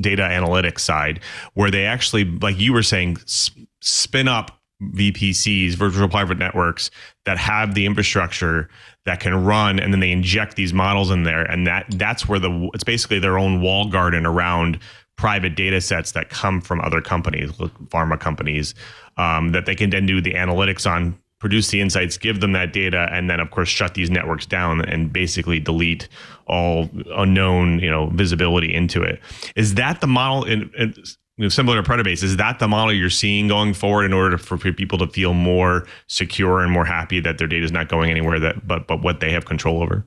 data analytics side where they actually like you were saying spin up VPCs, virtual private networks that have the infrastructure that can run and then they inject these models in there. And that that's where the it's basically their own wall garden around private data sets that come from other companies pharma companies um, that they can then do the analytics on produce the insights give them that data and then of course shut these networks down and basically delete all unknown you know visibility into it. Is that the model in, in you know, similar to Predibase, is that the model you're seeing going forward in order for people to feel more secure and more happy that their data is not going anywhere that but but what they have control over?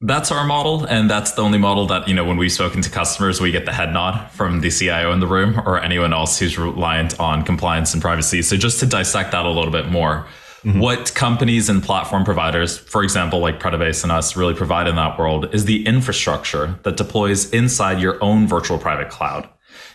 That's our model, and that's the only model that you know when we've spoken to customers, we get the head nod from the CIO in the room or anyone else who's reliant on compliance and privacy. So just to dissect that a little bit more, mm-hmm. what companies and platform providers, for example, like Predibase and us, really provide in that world is the infrastructure that deploys inside your own virtual private cloud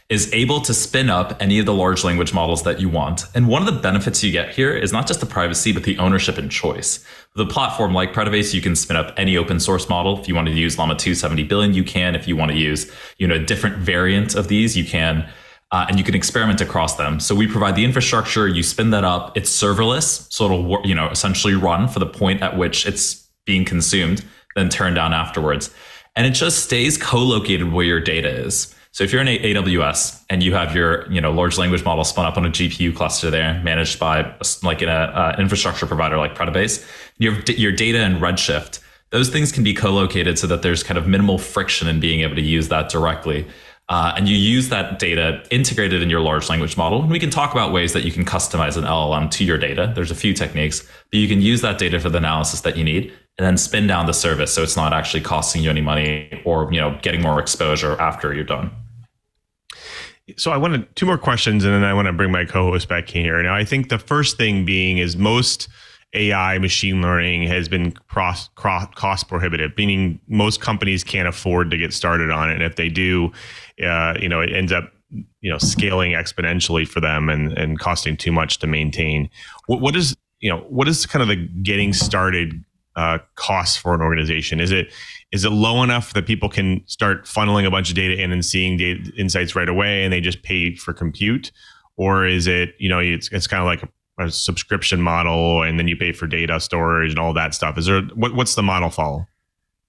is able to spin up any of the large language models that you want. And one of the benefits you get here is not just the privacy, but the ownership and choice. The platform like Predibase, you can spin up any open source model. If you want to use Llama 2 70 billion, you can. If you want to use, you know, a different variant of these, you can. Uh, and you can experiment across them. So we provide the infrastructure, you spin that up, it's serverless, so it'll you know essentially run for the point at which it's being consumed, then turn down afterwards. And it just stays co-located where your data is. So if you're in AWS and you have your you know large language model spun up on a GPU cluster there, managed by like in a uh, infrastructure provider like Predibase, your your data in Redshift, those things can be co-located so that there's kind of minimal friction in being able to use that directly. Uh, and you use that data integrated in your large language model. And we can talk about ways that you can customize an LLM to your data. There's a few techniques, but you can use that data for the analysis that you need and then spin down the service so it's not actually costing you any money or you know getting more exposure after you're done so I wanted two more questions, and then I want to bring my co-host back in here. Now, I think the first thing being is most AI machine learning has been cross, cross, cost prohibitive, meaning most companies can't afford to get started on it. And if they do, uh, you know, it ends up you know scaling exponentially for them and and costing too much to maintain. What, what is you know what is kind of the getting started uh, cost for an organization? Is it is it low enough that people can start funneling a bunch of data in and seeing data insights right away and they just pay for compute or is it you know it's, it's kind of like a, a subscription model and then you pay for data storage and all that stuff is there what, what's the model follow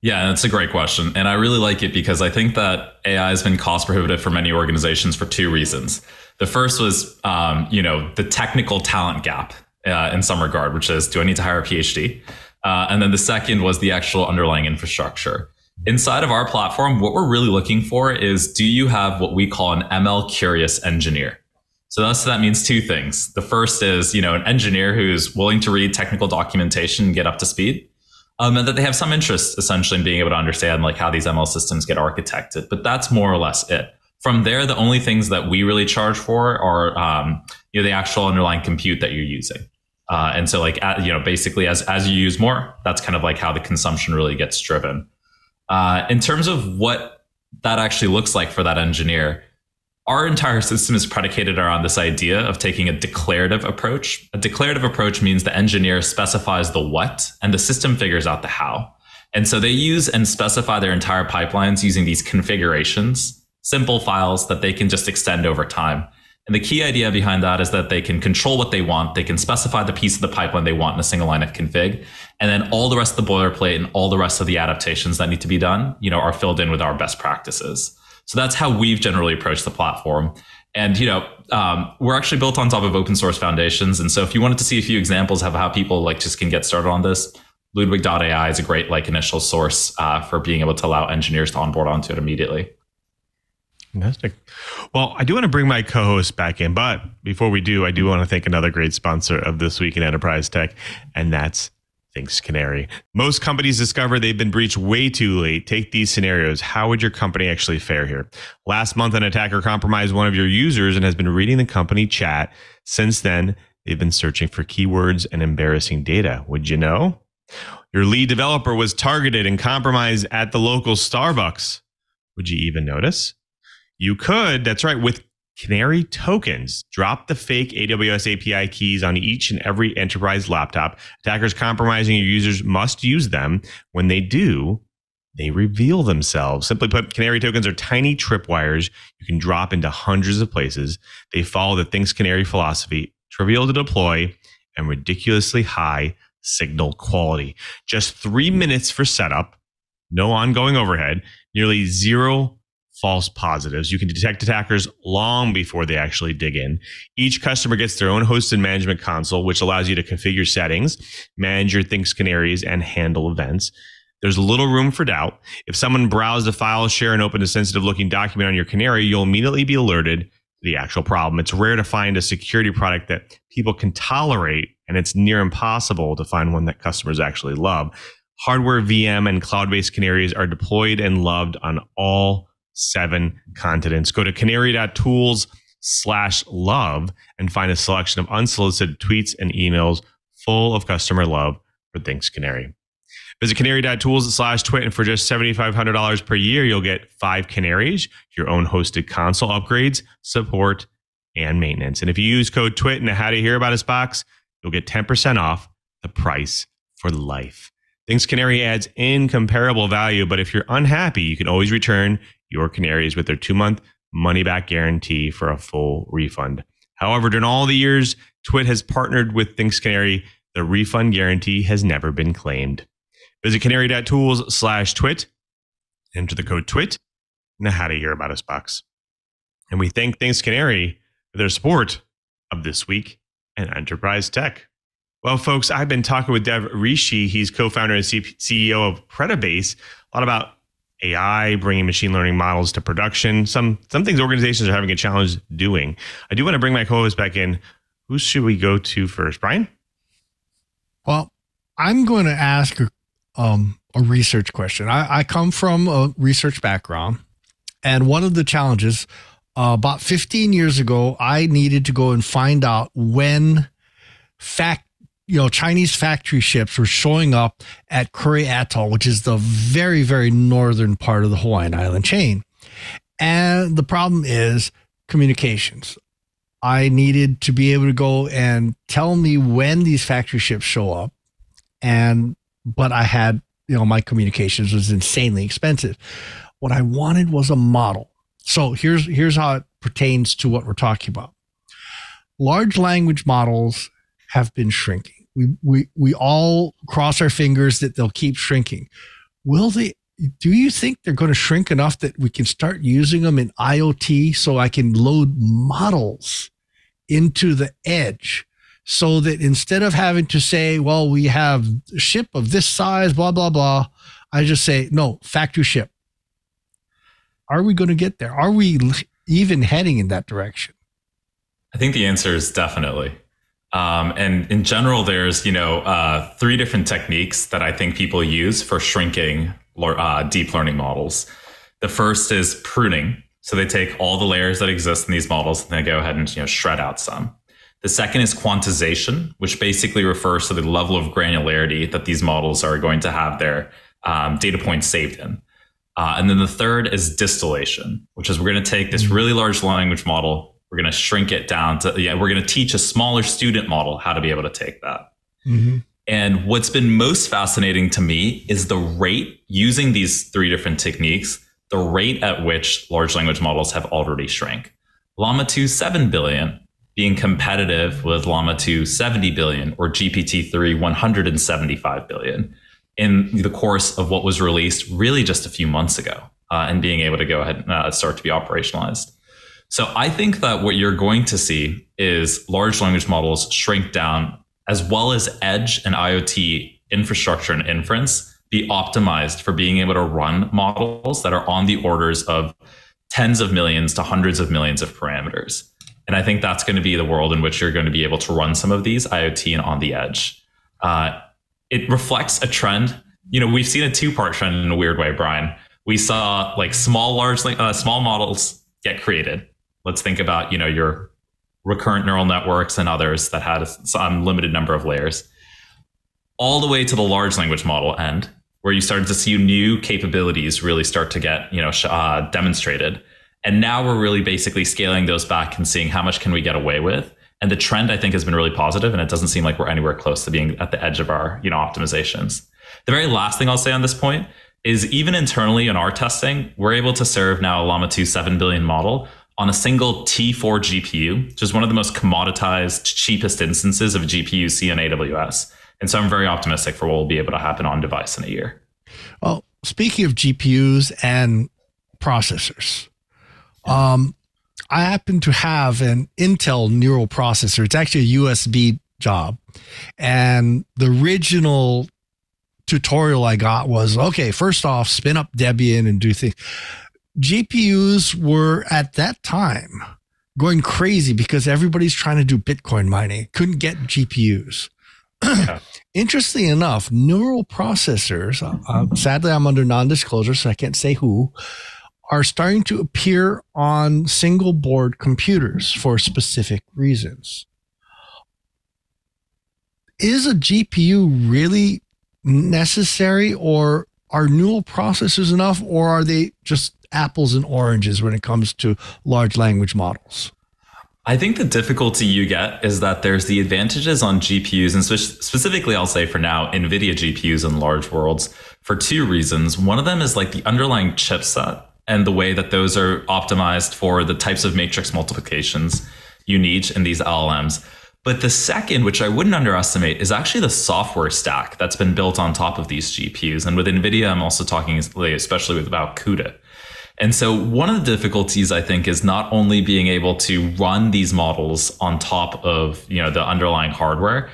yeah, that's a great question. And I really like it because I think that AI has been cost prohibitive for many organizations for two reasons. The first was, um, you know, the technical talent gap uh, in some regard, which is do I need to hire a PhD? Uh, and then the second was the actual underlying infrastructure. Inside of our platform, what we're really looking for is do you have what we call an ML curious engineer? So that's, that means two things. The first is, you know, an engineer who's willing to read technical documentation and get up to speed. Um, and that they have some interest essentially in being able to understand like how these ML systems get architected. But that's more or less it. From there, the only things that we really charge for are, um, you know, the actual underlying compute that you're using. Uh, and so like you know basically as as you use more, that's kind of like how the consumption really gets driven. Uh, in terms of what that actually looks like for that engineer, our entire system is predicated around this idea of taking a declarative approach. A declarative approach means the engineer specifies the what and the system figures out the how. And so they use and specify their entire pipelines using these configurations, simple files that they can just extend over time. And the key idea behind that is that they can control what they want. They can specify the piece of the pipeline they want in a single line of config. And then all the rest of the boilerplate and all the rest of the adaptations that need to be done, you know, are filled in with our best practices. So that's how we've generally approached the platform. And, you know, um, we're actually built on top of open source foundations. And so if you wanted to see a few examples of how people like just can get started on this, Ludwig.ai is a great like initial source uh, for being able to allow engineers to onboard onto it immediately. Fantastic. Well, I do want to bring my co host back in, but before we do, I do want to thank another great sponsor of This Week in Enterprise Tech, and that's Thinkst Canary. Most companies discover they've been breached way too late. Take these scenarios. How would your company actually fare here? Last month, an attacker compromised one of your users and has been reading the company chat. Since then, they've been searching for keywords and embarrassing data. Would you know? Your lead developer was targeted and compromised at the local Starbucks. Would you even notice? You could, that's right, with Canary tokens. Drop the fake AWS API keys on each and every enterprise laptop. Attackers compromising your users must use them. When they do, they reveal themselves. Simply put, Canary tokens are tiny tripwires you can drop into hundreds of places. They follow the Thinkst Canary philosophy, trivial to deploy, and ridiculously high signal quality. Just three minutes for setup, no ongoing overhead, nearly zero false positives. You can detect attackers long before they actually dig in. Each customer gets their own hosted management console, which allows you to configure settings, manage your Thinkst Canaries, and handle events. There's little room for doubt. If someone browsed a file share and opened a sensitive looking document on your Canary, you'll immediately be alerted to the actual problem. It's rare to find a security product that people can tolerate, and it's near impossible to find one that customers actually love. Hardware VM and cloud based canaries are deployed and loved on all seven continents. Go to canary.tools slash love and find a selection of unsolicited tweets and emails full of customer love for Thinkst Canary. Visit canary.tools slash twit, and for just $7,500 per year, you'll get five canaries, your own hosted console upgrades, support, and maintenance. And if you use code TWIT in the How to Hear About Us box, you'll get 10% off the price for life. Thinkst Canary adds incomparable value, but if you're unhappy, you can always return your canaries with their two month money back guarantee for a full refund. However, during all the years Twit has partnered with Thinkst Canary, the refund guarantee has never been claimed. Visit canary.tools slash twit, enter the code twit, and how to hear about us box. And we thank Thinkst Canary for their support of this week and enterprise tech. Well, folks, I've been talking with Dev Rishi. He's co-founder and CEO of Predibase. A lot about AI, bringing machine learning models to production. Some some things organizations are having a challenge doing. I do want to bring my co-host back in. Who should we go to first, Brian? Well, I'm going to ask a, um, a research question. I, I, come from a research background, and one of the challenges uh, about 15 years ago, I needed to go and find out when fact you know, Chinese factory ships were showing up at Kure Atoll, which is the very, very northern part of the Hawaiian island chain. And the problem is communications. I needed to be able to go and tell me when these factory ships show up. And, but I had, you know, my communications was insanely expensive. What I wanted was a model. So here's, here's how it pertains to what we're talking about. Large language models have been shrinking we we we all cross our fingers that they'll keep shrinking. Will they? Do you think they're going to shrink enough that we can start using them in IoT so I can load models into the edge? So that instead of having to say, well, we have ship of this size, blah, blah, blah, I just say, no, factory ship. Are we going to get there? Are we even heading in that direction? I think the answer is definitely. Um, and in general, there's you know uh, three different techniques that I think people use for shrinking uh, deep learning models. The first is pruning. So they take all the layers that exist in these models and they go ahead and you know shred out some. The second is quantization, which basically refers to the level of granularity that these models are going to have their um, data points saved in. Uh, and then the third is distillation, which is we're going to take this really large language model, we're going to shrink it down to, yeah, we're going to teach a smaller student model how to be able to take that. Mm-hmm. And what's been most fascinating to me is the rate using these three different techniques, the rate at which large language models have already shrank. Llama 2, 7 billion being competitive with Llama 2, 70 billion or GPT 3, 175 billion in the course of what was released really just a few months ago uh, and being able to go ahead and uh, start to be operationalized. So I think that what you're going to see is large language models shrink down as well as edge and IoT infrastructure and inference be optimized for being able to run models that are on the orders of tens of millions to hundreds of millions of parameters. And I think that's going to be the world in which you're going to be able to run some of these IoT and on the edge. Uh, it reflects a trend. You know, we've seen a two part trend in a weird way, Brian. We saw like small, large, uh, small models get created let's think about you know your recurrent neural networks and others that had some limited number of layers all the way to the large language model end, where you started to see new capabilities really start to get you know uh, demonstrated. And now we're really basically scaling those back and seeing how much can we get away with. And the trend I think has been really positive, and it doesn't seem like we're anywhere close to being at the edge of our you know optimizations. The very last thing I'll say on this point is even internally in our testing, we're able to serve now a Llama 2 7 billion model on a single T4 GPU, which is one of the most commoditized, cheapest instances of GPU C on AWS. And so I'm very optimistic for what will be able to happen on device in a year. Well, speaking of GPUs and processors, um, I happen to have an Intel neural processor. It's actually a USB job. And the original tutorial I got was okay, first off, spin up Debian and do things. GPUs were at that time going crazy because everybody's trying to do Bitcoin mining, couldn't get GPUs. Interestingly enough, neural processors, uh, uh, sadly, I'm under non disclosure, so I can't say who, are starting to appear on single board computers for specific reasons. Is a GPU really necessary, or are neural processors enough, or are they just apples and oranges when it comes to large language models? I think the difficulty you get is that there's the advantages on GPUs, and specifically, I'll say for now, NVIDIA GPUs in large worlds for two reasons. One of them is like the underlying chipset and the way that those are optimized for the types of matrix multiplications you need in these LLMs. But the second, which I wouldn't underestimate, is actually the software stack that's been built on top of these GPUs. And with NVIDIA, I'm also talking especially with about CUDA. And so one of the difficulties I think is not only being able to run these models on top of, you know, the underlying hardware,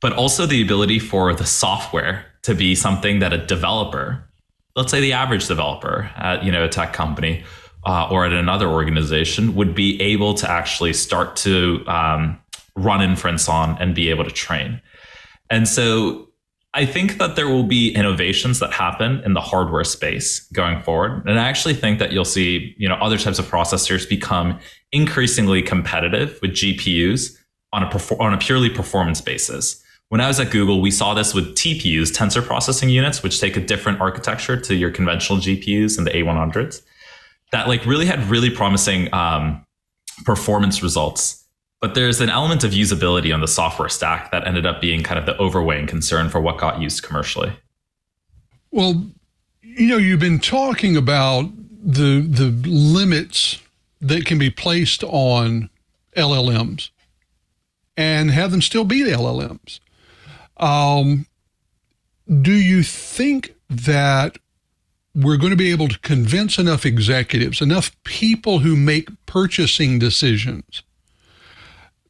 but also the ability for the software to be something that a developer, let's say the average developer at, you know, a tech company uh, or at another organization would be able to actually start to um, run inference on and be able to train. And so I think that there will be innovations that happen in the hardware space going forward. And I actually think that you'll see, you know, other types of processors become increasingly competitive with GPUs on a perfor- on a purely performance basis. When I was at Google, we saw this with TPUs, tensor processing units, which take a different architecture to your conventional GPUs and the A100s. That like really had really promising um, performance results but there's an element of usability on the software stack that ended up being kind of the overweighing concern for what got used commercially. Well, you know, you've been talking about the the limits that can be placed on LLMs and have them still be LLMs. Um, do you think that we're going to be able to convince enough executives, enough people who make purchasing decisions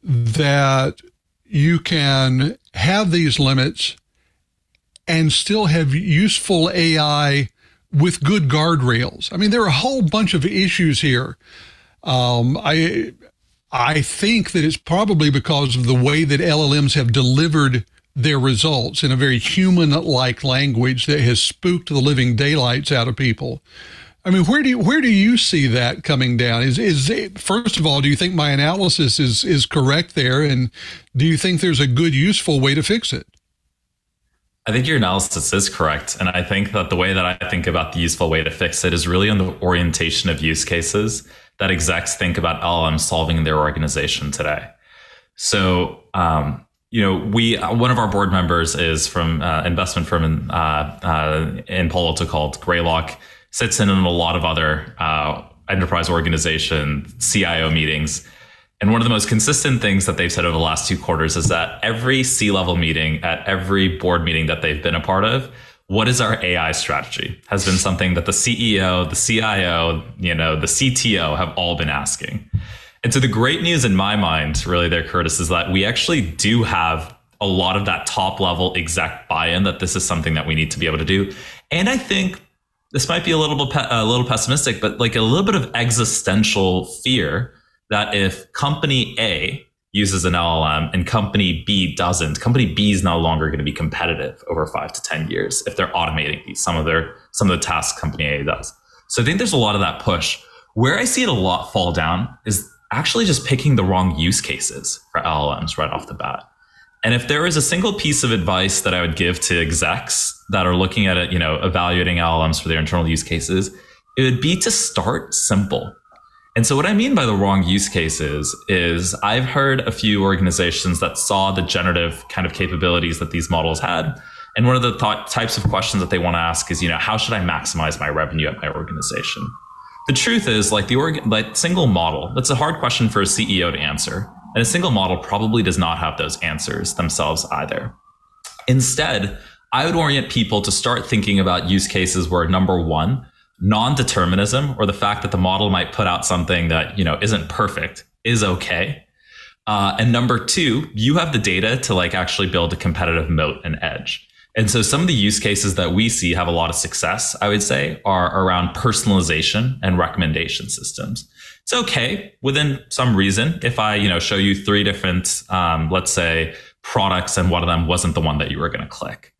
that you can have these limits and still have useful AI with good guardrails. I mean, there are a whole bunch of issues here. Um, I I think that it's probably because of the way that LLMs have delivered their results in a very human-like language that has spooked the living daylights out of people. I mean, where do you, where do you see that coming down? Is is it, first of all, do you think my analysis is is correct there, and do you think there's a good, useful way to fix it? I think your analysis is correct, and I think that the way that I think about the useful way to fix it is really on the orientation of use cases that execs think about LLM solving in their organization today. So, um, you know, we one of our board members is from uh, investment firm in, uh, uh, in Palo Alto called Greylock sits in a lot of other uh, enterprise organization CIO meetings. And one of the most consistent things that they've said over the last two quarters is that every C level meeting, at every board meeting that they've been a part of, what is our AI strategy has been something that the CEO, the CIO, you know, the CTO have all been asking. And so the great news in my mind, really, there, Curtis, is that we actually do have a lot of that top level exec buy in that this is something that we need to be able to do. And I think this might be a little bit a little pessimistic, but like a little bit of existential fear that if company A uses an LLM and company B doesn't, company B is no longer going to be competitive over five to ten years if they're automating some of their some of the tasks company A does. So I think there's a lot of that push. Where I see it a lot fall down is actually just picking the wrong use cases for LLMs right off the bat. And if there is a single piece of advice that I would give to execs that are looking at it, you know, evaluating LLMs for their internal use cases, it would be to start simple. And so what I mean by the wrong use cases is I've heard a few organizations that saw the generative kind of capabilities that these models had. And one of the th- types of questions that they want to ask is, you know, how should I maximize my revenue at my organization? The truth is like the org- like single model, that's a hard question for a CEO to answer. And a single model probably does not have those answers themselves either. Instead, I would orient people to start thinking about use cases where number one, non-determinism or the fact that the model might put out something that you know isn't perfect is okay. Uh, and number two you have the data to like actually build a competitive moat and edge. And so some of the use cases that we see have a lot of success i would say are around personalization and recommendation systems it's okay within some reason if i you know show you three different um, let's say products and one of them wasn't the one that you were going to click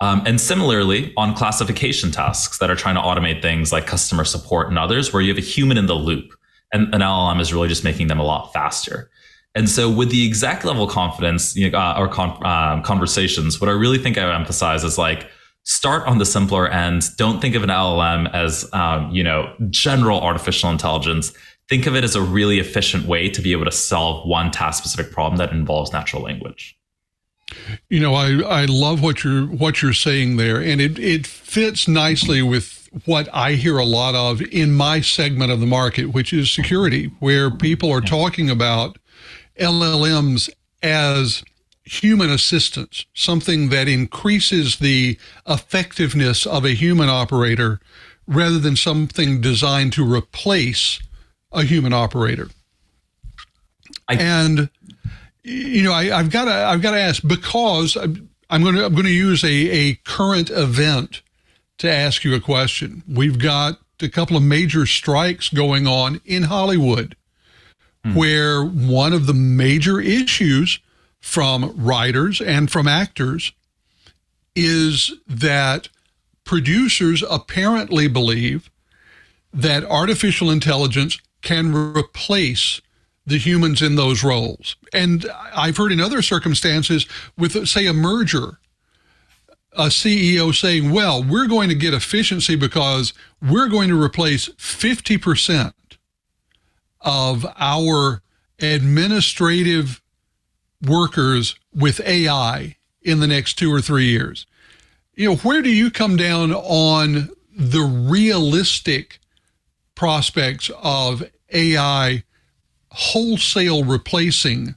um, and similarly, on classification tasks that are trying to automate things like customer support and others, where you have a human in the loop, and an LLM is really just making them a lot faster. And so, with the exact level of confidence you know, uh, or con- um, conversations, what I really think I would emphasize is like start on the simpler end. Don't think of an LLM as um, you know general artificial intelligence. Think of it as a really efficient way to be able to solve one task specific problem that involves natural language. You know, I, I love what you're what you're saying there, and it, it fits nicely with what I hear a lot of in my segment of the market, which is security, where people are talking about LLMs as human assistance, something that increases the effectiveness of a human operator rather than something designed to replace a human operator. I, and you know, I, have got to I've got to ask because I'm, I'm going to I'm going to use a a current event to ask you a question. We've got a couple of major strikes going on in Hollywood, hmm. where one of the major issues from writers and from actors is that producers apparently believe that artificial intelligence can replace the humans in those roles. And I've heard in other circumstances with, say, a merger, a CEO saying, well, we're going to get efficiency because we're going to replace 50% of our administrative workers with AI in the next two or three years. You know, where do you come down on the realistic prospects of AI wholesale replacing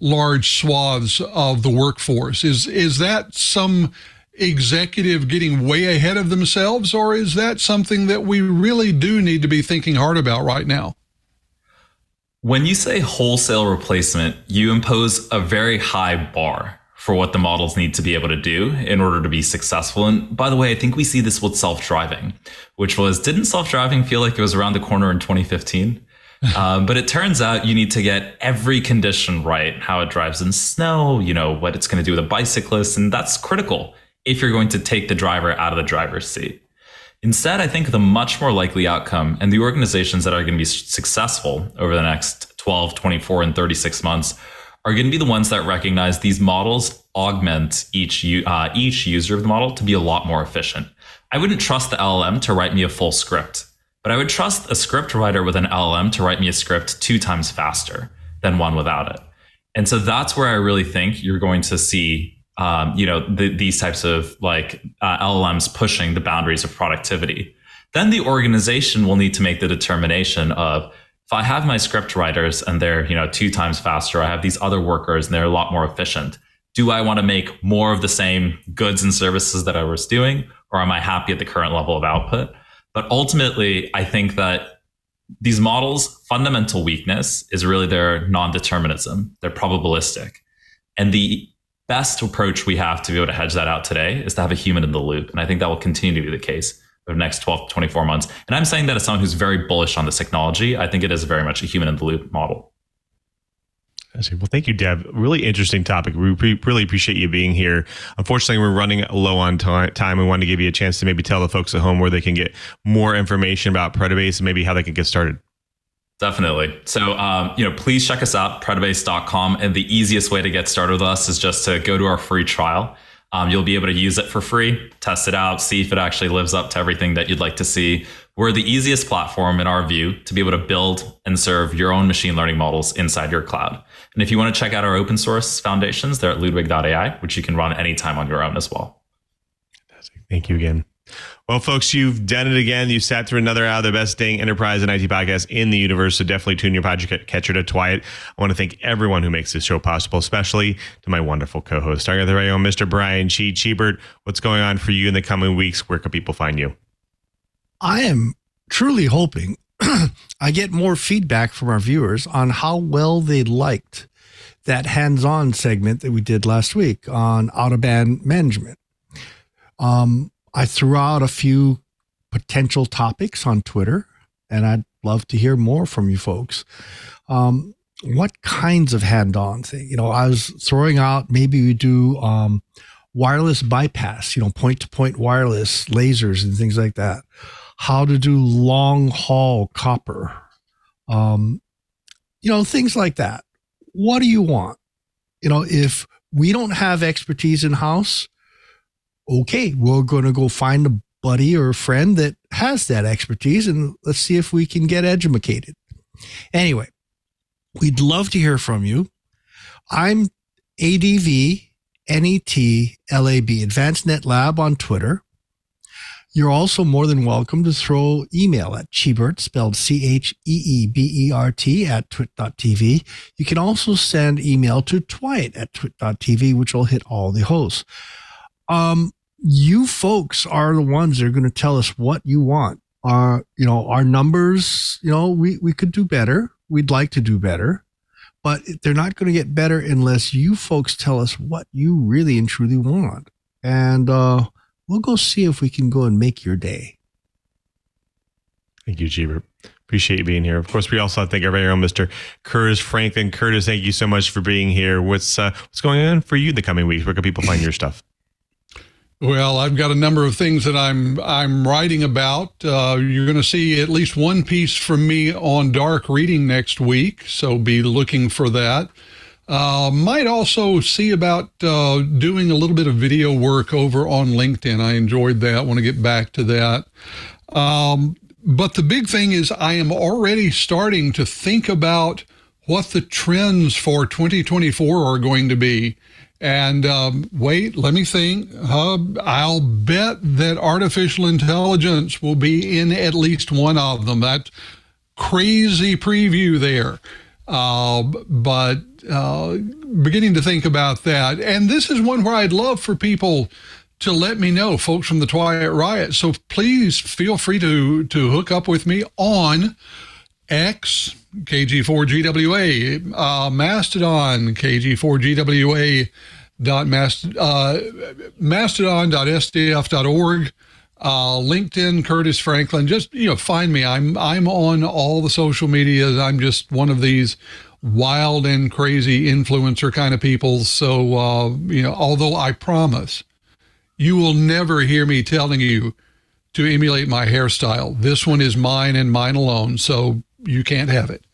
large swaths of the workforce. Is is that some executive getting way ahead of themselves, or is that something that we really do need to be thinking hard about right now? When you say wholesale replacement, you impose a very high bar for what the models need to be able to do in order to be successful. And by the way, I think we see this with self driving, which was didn't self driving feel like it was around the corner in 2015? um, but it turns out you need to get every condition right how it drives in snow, you know, what it's going to do with a bicyclist. And that's critical if you're going to take the driver out of the driver's seat. Instead, I think the much more likely outcome and the organizations that are going to be successful over the next 12, 24, and 36 months are going to be the ones that recognize these models augment each uh, each user of the model to be a lot more efficient. I wouldn't trust the LLM to write me a full script but I would trust a script writer with an LLM to write me a script two times faster than one without it. And so that's where I really think you're going to see, um, you know, the, these types of like uh, LLMs pushing the boundaries of productivity. Then the organization will need to make the determination of I have my script writers and they're, you know, two times faster, I have these other workers and they're a lot more efficient. Do I want to make more of the same goods and services that I was doing, or am I happy at the current level of output? But ultimately, I think that these models' fundamental weakness is really their non determinism, they're probabilistic. And the best approach we have to be able to hedge that out today is to have a human in the loop. And I think that will continue to be the case the next 12 to 24 months. And I'm saying that as someone who's very bullish on this technology, I think it is very much a human in the loop model. Well, thank you, Dev. Really interesting topic. We re- really appreciate you being here. Unfortunately, we're running low on t- time. We wanted to give you a chance to maybe tell the folks at home where they can get more information about Predibase and maybe how they can get started. Definitely. So, um, you know, please check us out, predibase.com. And the easiest way to get started with us is just to go to our free trial. Um, you'll be able to use it for free, test it out, see if it actually lives up to everything that you'd like to see. We're the easiest platform in our view to be able to build and serve your own machine learning models inside your cloud. And if you want to check out our open source foundations, they're at ludwig.ai, which you can run anytime on your own as well. Fantastic. Thank you again. Well, folks, you've done it again. You sat through another hour of the best dang enterprise and IT podcast in the universe. So definitely tune your podcatcher to TWiET. I want to thank everyone who makes this show possible, especially to my wonderful co-host, our very own Mr. Brian Chee Cheebert. What's going on for you in the coming weeks? Where can people find you? I am truly hoping I get more feedback from our viewers on how well they liked that hands-on segment that we did last week on band management. Um, I threw out a few potential topics on Twitter, and I'd love to hear more from you folks. Um, what kinds of hand-on thing? You know, I was throwing out maybe we do um, wireless bypass, you know, point-to-point wireless lasers and things like that. How to do long haul copper, um, you know, things like that. What do you want? You know, if we don't have expertise in house, okay, we're going to go find a buddy or a friend that has that expertise and let's see if we can get educated. Anyway, we'd love to hear from you. I'm ADV NET LAB, Advanced Net Lab on Twitter. You're also more than welcome to throw email at Cheebert, spelled C H E E B E R T, at twit.tv. You can also send email to TWiET at twit.tv, which will hit all the hosts. Um, you folks are the ones that are going to tell us what you want. Our, you know, our numbers, you know, we, we could do better. We'd like to do better, but they're not going to get better unless you folks tell us what you really and truly want. And, uh, we'll go see if we can go and make your day. Thank you, Cheebert. Appreciate you being here. Of course, we also thank our very own Mr. Curtis Franklin. Curtis, thank you so much for being here. What's uh, what's going on for you in the coming weeks? Where can people find your stuff? Well, I've got a number of things that I'm I'm writing about. Uh, you're going to see at least one piece from me on dark reading next week, so be looking for that. Uh, might also see about uh, doing a little bit of video work over on LinkedIn. I enjoyed that. Want to get back to that. Um, but the big thing is, I am already starting to think about what the trends for 2024 are going to be. And um, wait, let me think. Uh, I'll bet that artificial intelligence will be in at least one of them. That crazy preview there. Uh, but uh, beginning to think about that. And this is one where I'd love for people to let me know, folks from the Twiet Riot. So please feel free to to hook up with me on X, KG4GWA, uh, Mastodon, KG4GWA, dot mast, uh, mastodon.sdf.org, uh, LinkedIn, Curtis Franklin. Just you know, find me. I'm I'm on all the social medias. I'm just one of these wild and crazy influencer kind of people. So uh, you know, although I promise, you will never hear me telling you to emulate my hairstyle. This one is mine and mine alone. So you can't have it.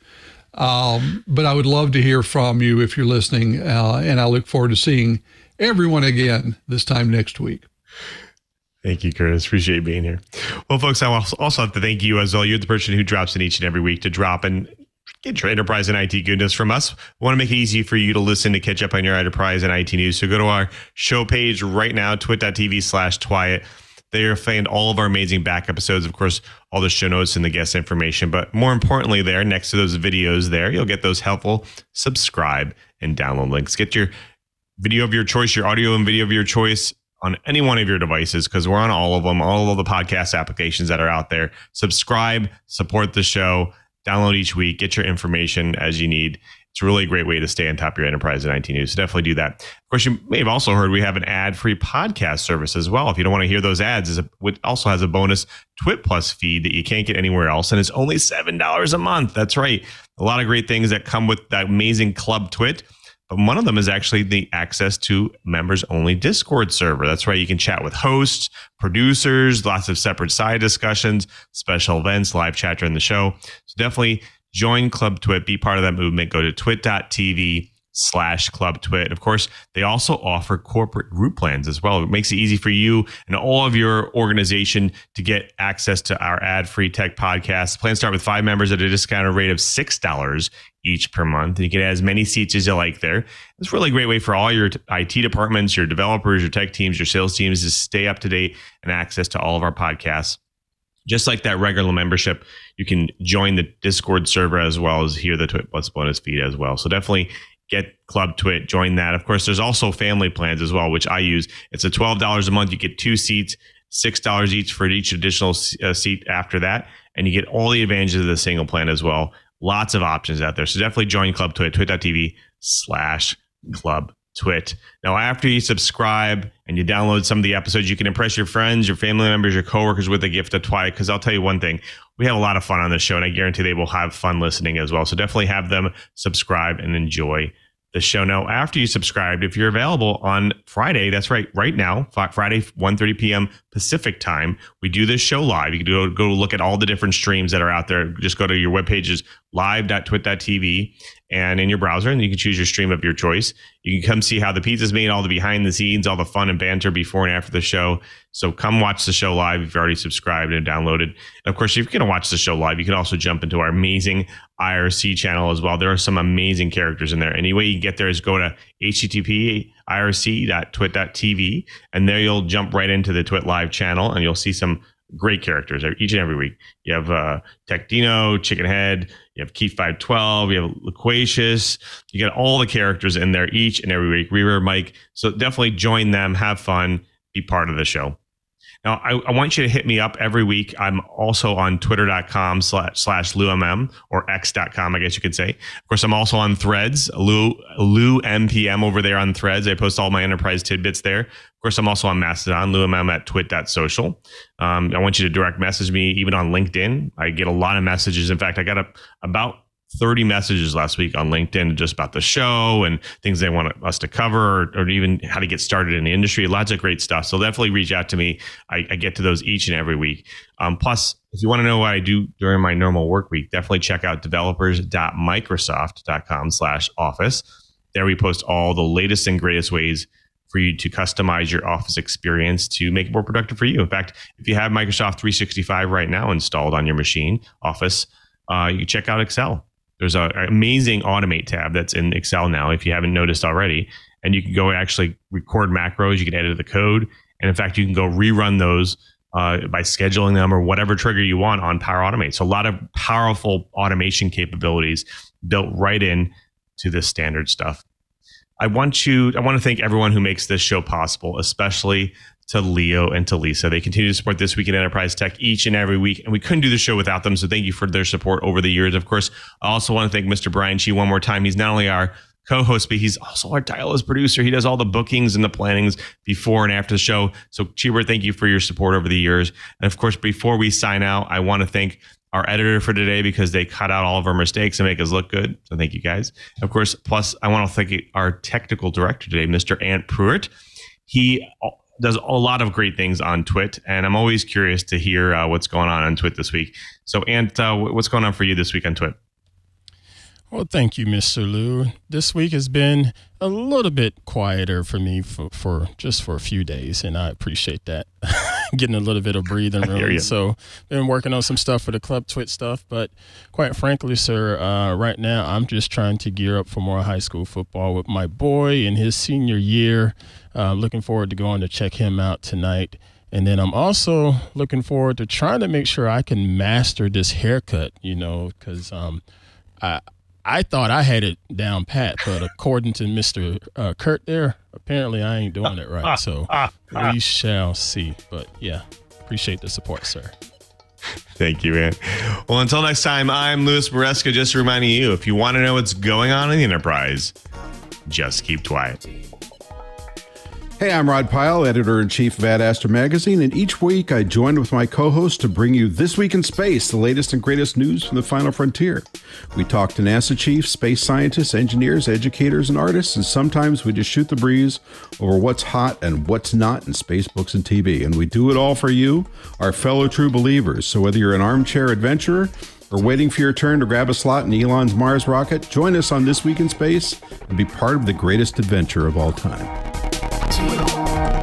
Um, but I would love to hear from you if you're listening, uh, and I look forward to seeing everyone again this time next week. Thank you, Curtis. Appreciate being here. Well, folks, I also have to thank you as well. You're the person who drops in each and every week to drop and get your enterprise and IT goodness from us. We want to make it easy for you to listen to catch up on your enterprise and IT news. So go to our show page right now, twit.tv slash TWiET. There you'll find all of our amazing back episodes, of course, all the show notes and the guest information. But more importantly, there next to those videos, there you'll get those helpful subscribe and download links. Get your video of your choice, your audio and video of your choice on any one of your devices because we're on all of them, all of the podcast applications that are out there. Subscribe, support the show, download each week, get your information as you need. It's a really great way to stay on top of your enterprise and IT news. So definitely do that. Of course, you may have also heard we have an ad-free podcast service as well. If you don't want to hear those ads, it also has a bonus Twit Plus feed that you can't get anywhere else, and it's only seven dollars a month. That's right. A lot of great things that come with that amazing Club Twit. But one of them is actually the access to members only Discord server. That's right. You can chat with hosts, producers, lots of separate side discussions, special events, live chat during the show. So definitely join Club Twit, be part of that movement. Go to twit.tv slash club twit. Of course, they also offer corporate group plans as well. It makes it easy for you and all of your organization to get access to our ad-free tech podcast. Plans start with five members at a discounted rate of six dollars each per month. You can add as many seats as you like there. It's really a great way for all your IT departments, your developers, your tech teams, your sales teams to stay up to date and access to all of our podcasts. Just like that regular membership, you can join the Discord server as well as hear the Twit Plus bonus feed as well. So definitely get Club Twit, join that. Of course, there's also family plans as well, which I use. It's a $12 a month. You get two seats, $6 each for each additional uh, seat after that. And you get all the advantages of the single plan as well. Lots of options out there. So definitely join Club Twit, twit.tv slash club twit. Now, after you subscribe and you download some of the episodes, you can impress your friends, your family members, your coworkers with a gift of TWiET. Because I'll tell you one thing, we have a lot of fun on this show, and I guarantee they will have fun listening as well. So definitely have them subscribe and enjoy the show. Now, after you subscribed, if you're available on Friday, that's right, right now, Friday, 1.30 p.m. Pacific time, we do this show live. You can go, go look at all the different streams that are out there. Just go to your web pages, live.twit.tv, and in your browser, and you can choose your stream of your choice. You can come see how the pizza's made, all the behind the scenes, all the fun and banter before and after the show. So come watch the show live if you've already subscribed and downloaded. And of course, if you're going to watch the show live, you can also jump into our amazing IRC channel as well. There are some amazing characters in there. Any way you get there is go to http irc.twit.tv, and there you'll jump right into the Twit Live channel, and you'll see some great characters each and every week. You have uh, Tech Dino, Chicken Head, you have Key 512, you have Loquacious. You get all the characters in there each and every week. Reaver, Mike. So definitely join them, have fun, be part of the show. Now, I, I, want you to hit me up every week. I'm also on twitter.com slash, slash LouMM or x.com, I guess you could say. Of course, I'm also on threads, Lou, Lou MPM over there on threads. I post all my enterprise tidbits there. Of course, I'm also on Mastodon, LouMM at twit.social. Um, I want you to direct message me even on LinkedIn. I get a lot of messages. In fact, I got a, about 30 messages last week on LinkedIn just about the show and things they want us to cover or, even how to get started in the industry. Lots of great stuff. So definitely reach out to me. I, I get to those each and every week. Um, plus, if you want to know what I do during my normal work week, definitely check out developers.microsoft.com slash office. There we post all the latest and greatest ways for you to customize your office experience to make it more productive for you. In fact, if you have Microsoft 365 right now installed on your machine, Office, uh, you check out Excel there's an amazing automate tab that's in Excel now, if you haven't noticed already. And you can go actually record macros, you can edit the code. And in fact, you can go rerun those uh, by scheduling them or whatever trigger you want on Power Automate. So a lot of powerful automation capabilities built right in to this standard stuff. I want you, I want to thank everyone who makes this show possible, especially to Leo and to Lisa. They continue to support This Week in Enterprise Tech each and every week, and we couldn't do the show without them. So thank you for their support over the years. Of course, I also want to thank Mr. Brian Chee one more time. He's not only our co-host, but he's also our tireless producer. He does all the bookings and the plannings before and after the show. So Cheebert, thank you for your support over the years. And of course, before we sign out, I want to thank our editor for today because they cut out all of our mistakes and make us look good. So thank you guys. Of course, plus I want to thank our technical director today, Mr. Ant Pruitt. He does a lot of great things on Twit, and I'm always curious to hear uh, what's going on on Twit this week. So, Ant, uh, what's going on for you this week on Twit? Well, thank you, Mr. Lou. This week has been a little bit quieter for me for, for just for a few days, and I appreciate that. Getting a little bit of breathing room. So, been working on some stuff for the club twit stuff, but quite frankly, sir, uh, right now I'm just trying to gear up for more high school football with my boy in his senior year. Uh, looking forward to going to check him out tonight. And then I'm also looking forward to trying to make sure I can master this haircut, you know, because um, I I thought I had it down pat, but according to Mr. Uh, Kurt there, apparently I ain't doing it right. So ah, ah, ah. we shall see. But yeah, appreciate the support, sir. Thank you, man. Well, until next time, I'm Louis Maresca, just reminding you if you want to know what's going on in the enterprise, just keep TWiET. Hey, I'm Rod Pyle, editor in chief of Ad Astra Magazine, and each week I join with my co host to bring you This Week in Space, the latest and greatest news from the final frontier. We talk to NASA chiefs, space scientists, engineers, educators, and artists, and sometimes we just shoot the breeze over what's hot and what's not in space books and TV. And we do it all for you, our fellow true believers. So whether you're an armchair adventurer, or waiting for your turn to grab a slot in Elon's Mars rocket, join us on This Week in Space and be part of the greatest adventure of all time. Jackson.